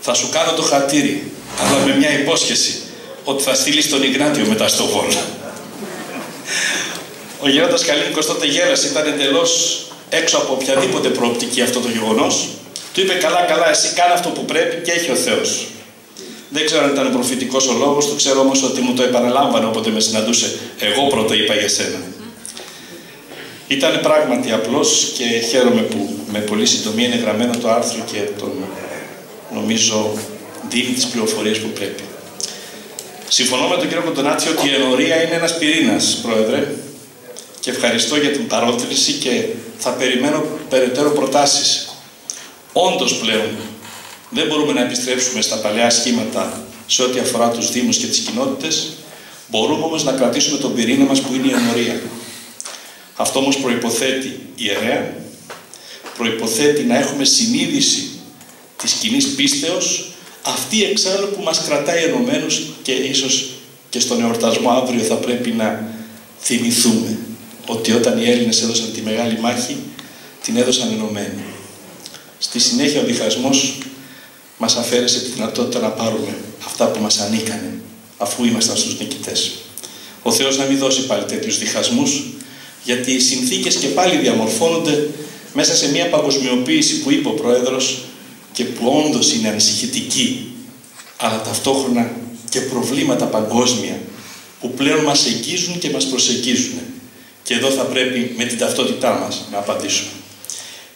θα σου κάνω το χαρτίρι, αλλά με μια υπόσχεση, ότι θα στείλεις τον Ιγνάτιο μετά στο Βόλο. Ο γέροντας Καλίνικος τότε γέρασε, ήταν εντελώς έξω από οποιαδήποτε προοπτική αυτό το γεγονός. Του είπε καλά καλά εσύ κάνε αυτό που πρέπει και έχει ο Θεός. Δεν ξέρω αν ήταν προφητικός ο λόγος του, ξέρω όμως ότι μου το επαναλάμβανε όποτε με συναντούσε. Εγώ πρώτα είπα για σένα. Ήταν πράγματι απλός και χαίρομαι που με πολύ συντομία είναι γραμμένο το άρθρο και τον νομίζω δίνει τις πληροφορίες που πρέπει. Συμφωνώ με τον κύριο Κοντονάτσι ότι η ενορία είναι ένας πυρήνας, Πρόεδρε, και ευχαριστώ για την παρότριση και θα περιμένω περαιτέρω προτάσεις. Όντως πλέον δεν μπορούμε να επιστρέψουμε στα παλιά σχήματα σε ό,τι αφορά τους Δήμους και τις κοινότητες, μπορούμε όμως να κρατήσουμε τον πυρήνα μας που είναι η ενορία. Αυτό όμως προϋποθέτει ιερέα, προϋποθέτει να έχουμε συνείδηση της κοινή πίστεως, αυτή εξάλλου που μας κρατάει ενωμένους και ίσως και στον εορτασμό αύριο θα πρέπει να θυμηθούμε ότι όταν οι Έλληνες έδωσαν τη μεγάλη μάχη, την έδωσαν ενωμένη. Στη συνέχεια ο διχασμός μας αφαίρεσε τη δυνατότητα να πάρουμε αυτά που μας ανήκανε, αφού ήμασταν στους νικητές. Ο Θεός να μην δώσει πάλι τέτοιους διχασμούς, γιατί οι συνθήκες και πάλι διαμορφώνονται μέσα σε μια παγκοσμιοποίηση που είπε ο Πρόεδρος και που όντως είναι ανησυχητική, αλλά ταυτόχρονα και προβλήματα παγκόσμια που πλέον μας εγγίζουν και μας προσεγγίζουν. Και εδώ θα πρέπει με την ταυτότητά μας να απαντήσουμε.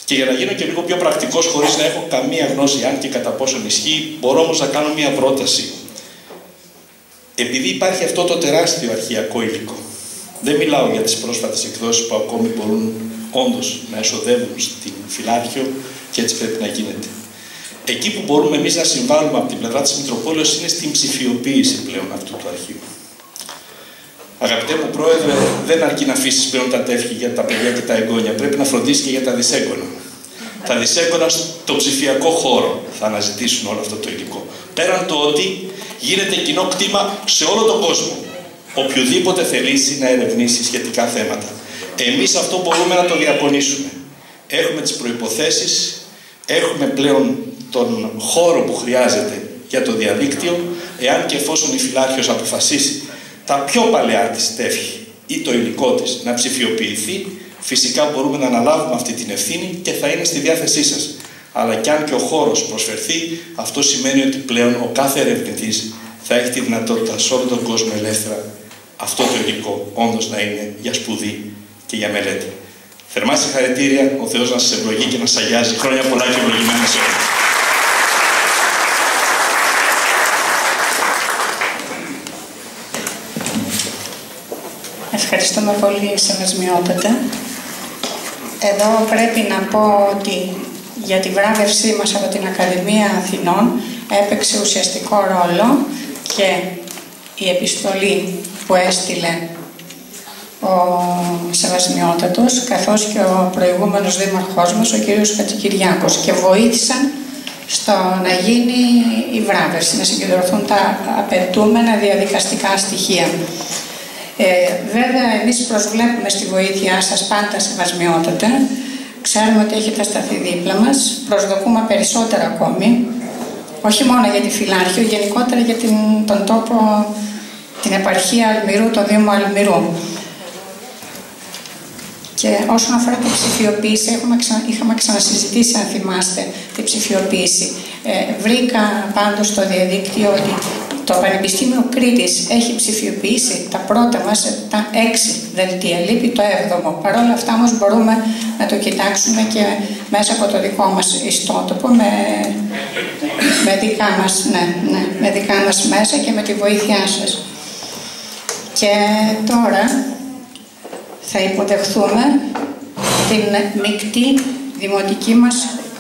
Και για να γίνω και λίγο πιο πρακτικός, χωρίς να έχω καμία γνώση αν και κατά πόσον ισχύει, μπορώ όμως να κάνω μία πρόταση. Επειδή υπάρχει αυτό το τεράστιο αρχιακό υλικό, δεν μιλάω για τις πρόσφατες εκδόσεις που ακόμη μπορούν όντως να εσοδεύουν στην φυλάρχιο και έτσι πρέπει να γίνεται. Εκεί που μπορούμε εμείς να συμβάλλουμε από την πλευρά της Μητροπόλεως είναι στην ψηφιοποίηση πλέον αυτού του αρχείου. Αγαπητέ μου πρόεδρε, δεν αρκεί να αφήσεις πλέον τα τεύχη για τα παιδιά και τα εγγόνια. Πρέπει να φροντίσεις και για τα δυσέγγωνα. Τα δυσέγγωνα στο ψηφιακό χώρο θα αναζητήσουν όλο αυτό το υλικό. Πέραν το ότι γίνεται κοινό κτήμα σε όλο τον κόσμο. Οποιοδήποτε θελήσει να ερευνήσει σχετικά θέματα. Εμείς αυτό μπορούμε να το διαπονήσουμε. Έχουμε τις προϋποθέσεις, έχουμε πλέον τον χώρο που χρειάζεται για το διαδίκτυο, εάν και εφόσον η Φυλάρχιος αποφασίσει τα πιο παλαιά της τεύχη ή το υλικό της να ψηφιοποιηθεί, φυσικά μπορούμε να αναλάβουμε αυτή την ευθύνη και θα είναι στη διάθεσή σας. Αλλά κι αν και ο χώρος προσφερθεί, αυτό σημαίνει ότι πλέον ο κάθε ερευνητής θα έχει τη δυνατότητα σε όλο τον κόσμο ελεύθερα αυτό το υλικό όντως να είναι για σπουδή και για μελέτη. Θερμά συγχαρητήρια, ο Θεός να σας ευλογεί και να σας αγιάζει. Χρόνια πολλά και ευλογημένα σε όλους. Ευχαριστούμε πολύ, Σεβασμιότατε. Εδώ πρέπει να πω ότι για τη βράβευσή μας από την Ακαδημία Αθηνών έπαιξε ουσιαστικό ρόλο και η επιστολή που έστειλε ο Σεβασμιότατος καθώς και ο προηγούμενος δήμαρχός μας, ο κύριος Χατζικυριάκος και βοήθησαν στο να γίνει η βράβευση, να συγκεντρωθούν τα απαιτούμενα διαδικαστικά στοιχεία. Ε, βέβαια, εμείς προσβλέπουμε στη βοήθειά σας πάντα σεβασμιότατα. Ξέρουμε ότι έχετε σταθεί δίπλα μας. Προσδοκούμε περισσότερα ακόμη. Όχι μόνο για τη Φιλάρχιο, γενικότερα για την, τον τόπο, την επαρχία Αλμυρού, το Δήμο Αλμυρού. Και όσον αφορά την ψηφιοποίηση, έχουμε είχαμε ξανασυζητήσει, αν θυμάστε, την ψηφιοποίηση. Ε, βρήκα πάντως στο διαδίκτυο ότι το Πανεπιστήμιο Κρήτης έχει ψηφιοποιήσει τα πρώτα μας, τα έξι δελτία, λείπει το έβδομο. Παρ' όλα αυτά όμως μπορούμε να το κοιτάξουμε και μέσα από το δικό μας ιστότοπο με, με, δικά, μας, ναι, ναι, με δικά μας μέσα και με τη βοήθειά σας. Και τώρα θα υποδεχθούμε την μεικτή δημοτική μας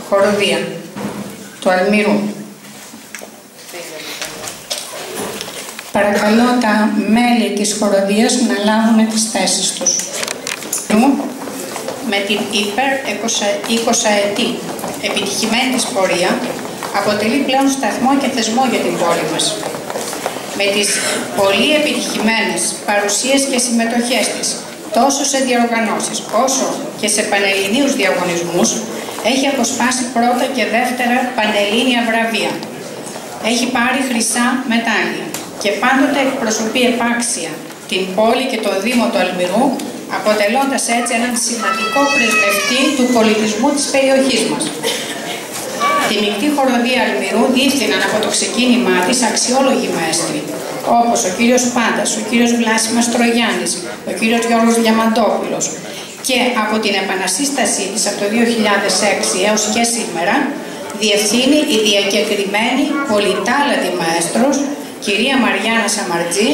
χοροδία του Αλμύρου. Παρακαλώ τα μέλη της χοροδίας να λάβουν τις θέσεις τους. Με την υπερ 20 ετή επιτυχημένη της πορεία αποτελεί πλέον σταθμό και θεσμό για την πόλη μας. Με τις πολύ επιτυχημένες παρουσίες και συμμετοχές της τόσο σε διοργανώσεις όσο και σε πανελληνίους διαγωνισμούς έχει αποσπάσει πρώτα και δεύτερα πανελλήνια βραβεία. Έχει πάρει χρυσά μετάλλια και πάντοτε εκπροσωπεί επάξια την πόλη και το Δήμο του Αλμυρού, αποτελώντας έτσι έναν σημαντικό πρεσβευτή του πολιτισμού της περιοχής μας. Τη μεικτή χοροδία Αλμυρού διεύθυναν από το ξεκίνημά της αξιόλογοι μέστροι, όπως ο κύριος Πάντας, ο κύριος Βλάσιμας Τρογιάννης, ο κύριος Γιώργος Διαμαντόπουλος και από την επανασύστασή της από το 2006 έως και σήμερα διευθύνει η διακεκριμένη πολυτάλατη μαέστρος κυρία Μαριάννα Σαμαρτζή,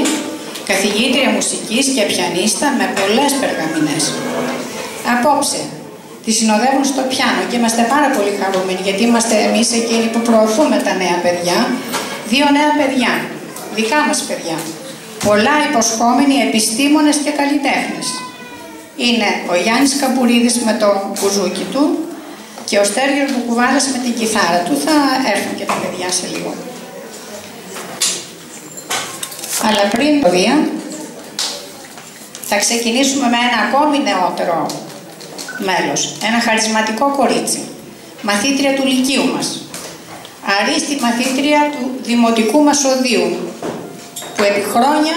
καθηγήτρια μουσικής και πιανίστα με πολλές περγαμηνές. Απόψε, τη συνοδεύουν στο πιάνο και είμαστε πάρα πολύ χαρούμενοι γιατί είμαστε εμείς εκείνοι που προωθούμε τα νέα παιδιά. Δύο νέα παιδιά, δικά μας παιδιά. Πολλά υποσχόμενοι επιστήμονες και καλλιτέχνες. Είναι ο Γιάννης Καμπουρίδης με το κουζούκι του και ο Στέργιος Μπουκουβάλας με την κιθάρα του. Θα έρθουν και τα παιδιά σε λίγο. Αλλά πριν το δία, θα ξεκινήσουμε με ένα ακόμη νεότερο μέλος, ένα χαρισματικό κορίτσι, μαθήτρια του Λυκείου μας, αρίστη μαθήτρια του Δημοτικού μας Οδείου, που επί χρόνια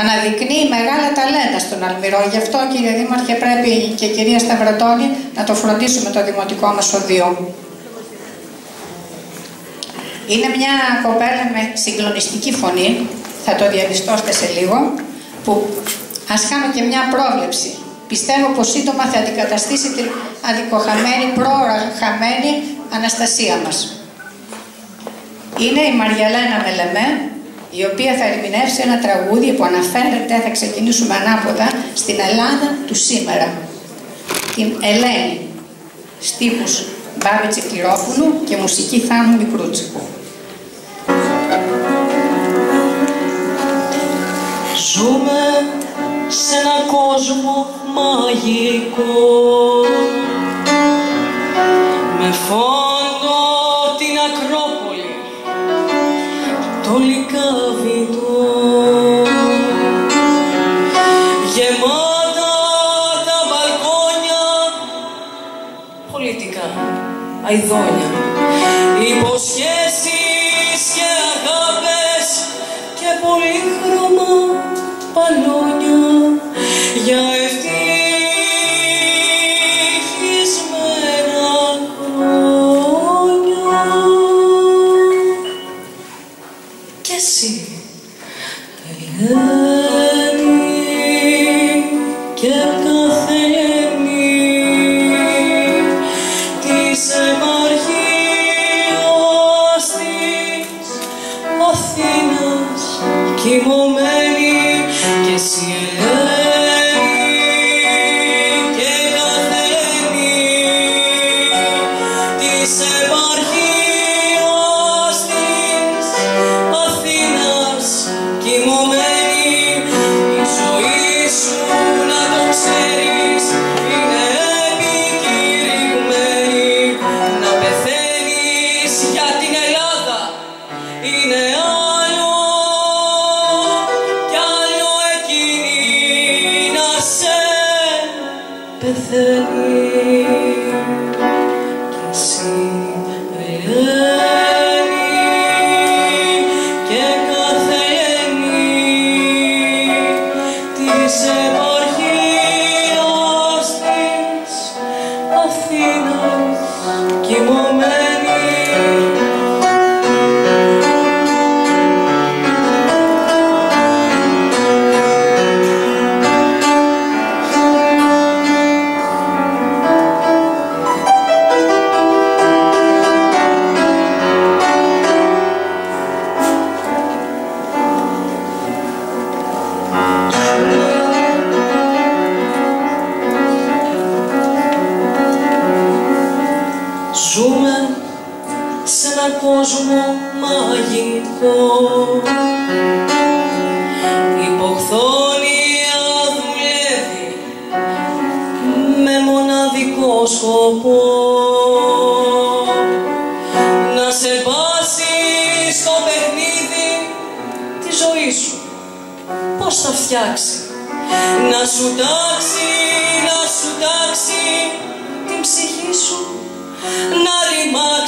αναδεικνύει μεγάλα ταλέντα στον Αλμυρό. Γι' αυτό κύριε Δήμαρχε πρέπει και κυρία Σταυρατώνη να το φροντίσουμε το Δημοτικό μας Οδείο. Είναι μια κοπέλα με συγκλονιστική φωνή, θα το διαπιστώσετε σε λίγο, που ας κάνω και μια πρόβλεψη. Πιστεύω πως σύντομα θα αντικαταστήσει την αδικοχαμένη, πρόωρα χαμένη Αναστασία μας. Είναι η Μαριαλένα Μελεμέ, η οποία θα ερμηνεύσει ένα τραγούδι που αναφέρεται, θα ξεκινήσουμε ανάποδα, στην Ελλάδα του σήμερα. Την Ελένη, στίχους Μπάβη Κυρόπουλου και μουσική Θάνου Μικρούτσικου. Ζούμε σε ένα κόσμο μαγικό. Με φόντο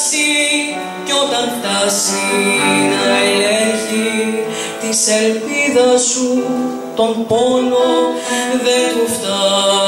ρημάξει κι όταν φτάσει να ελέγχει της ελπίδας σου τον πόνο δεν του φτάνει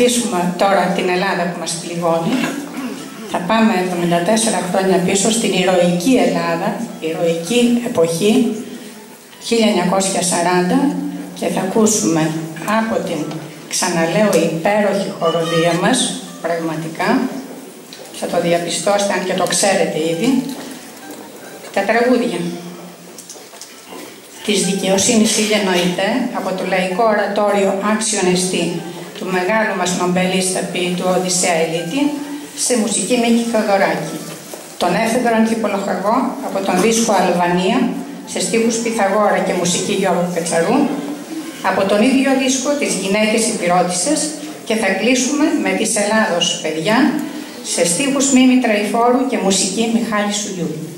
αφήσουμε τώρα την Ελλάδα που μας πληγώνει. Θα πάμε 74 χρόνια πίσω στην ηρωική Ελλάδα, ηρωική εποχή 1940 και θα ακούσουμε από την, ξαναλέω, υπέροχη χοροδία μας, πραγματικά, θα το διαπιστώσετε αν και το ξέρετε ήδη, τα τραγούδια. Της δικαιοσύνης ή γεννοείται από το λαϊκό ορατόριο Άξιον Εστί του μεγάλου μας νομπελίστα ποιητού Οδυσσέα Ελίτη σε μουσική Μίκη Θοδωράκη. Τον έφεδρο ανθιπολογαγό από τον δίσκο Αλβανία σε στίχους Πυθαγόρα και μουσική Γιώργου Πετσαρού από τον ίδιο δίσκο τις γυναίκες υπηρώτησες και θα κλείσουμε με τις Ελλάδος παιδιά σε στίχους Μίμη Τραϊφόρου και μουσική Μιχάλη Σουλιού.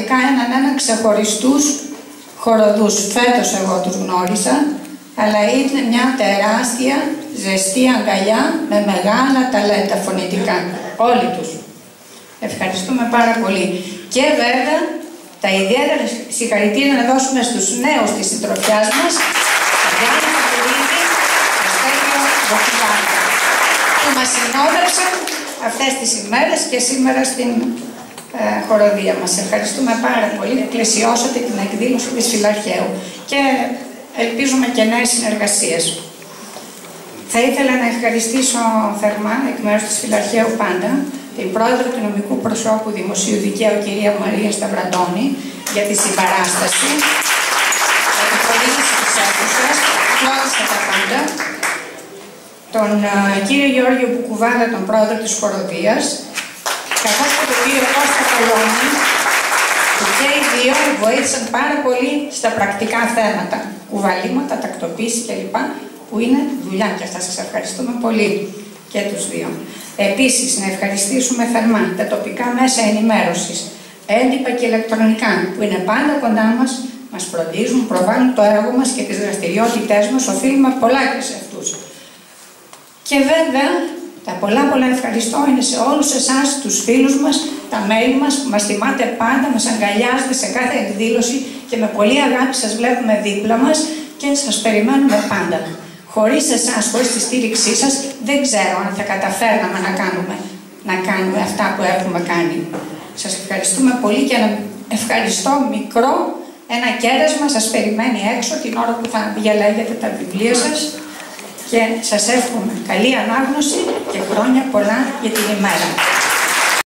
Πραγματικά έναν έναν ξεχωριστούς χοροδούς. Φέτος εγώ τους γνώρισα, αλλά είναι μια τεράστια ζεστή αγκαλιά με μεγάλα ταλέντα φωνητικά. Όλοι τους. Ευχαριστούμε πάρα πολύ. Και βέβαια τα ιδιαίτερα συγχαρητήρια να δώσουμε στους νέους της συντροφιάς μας, τον Γιάννη Μαγουρίδη, τον Στέλιο Βοκυλάκη, που μας συνόδευσαν αυτές τις ημέρες και σήμερα στην ε, χοροδία μας. Ευχαριστούμε πάρα πολύ. Εκκλησιώσατε την εκδήλωση της Φιλαρχαίου και ελπίζουμε και νέες συνεργασίες. Θα ήθελα να ευχαριστήσω θερμά εκ μέρους της Φιλαρχαίου πάντα την πρόεδρο του νομικού προσώπου Δημοσίου Δικαίου κυρία Μαρία Σταυραντώνη για τη συμπαράσταση, για την χορήγηση της αίθουσας, φλόγισε τα πάντα, τον uh, κύριο Γιώργιο Μπουκουβάδα, τον πρόεδρο της χοροδίας, καθώς και τον κύριο Κώστα Καλώνη, που και οι δύο βοήθησαν πάρα πολύ στα πρακτικά θέματα, κουβαλήματα, τακτοποίηση κλπ. που είναι δουλειά και αυτά σας ευχαριστούμε πολύ και τους δύο. Επίσης, να ευχαριστήσουμε θερμά τα τοπικά μέσα ενημέρωσης, έντυπα και ηλεκτρονικά, που είναι πάντα κοντά μας, μας φροντίζουν, προβάλλουν το έργο μας και τις δραστηριότητές μας, οφείλουμε πολλά και σε αυτούς. Και βέβαια, τα πολλά πολλά ευχαριστώ είναι σε όλους εσάς, τους φίλους μας, τα μέλη μας που μας θυμάται πάντα, μας αγκαλιάζετε σε κάθε εκδήλωση και με πολύ αγάπη σας βλέπουμε δίπλα μας και σας περιμένουμε πάντα. Χωρίς εσάς, χωρίς τη στήριξή σας, δεν ξέρω αν θα καταφέρναμε να κάνουμε, να κάνουμε αυτά που έχουμε κάνει. Σας ευχαριστούμε πολύ και ένα ευχαριστώ μικρό, ένα κέρασμα σας περιμένει έξω την ώρα που θα διαλέγετε τα βιβλία σας και σας εύχομαι καλή ανάγνωση και χρόνια πολλά για την ημέρα.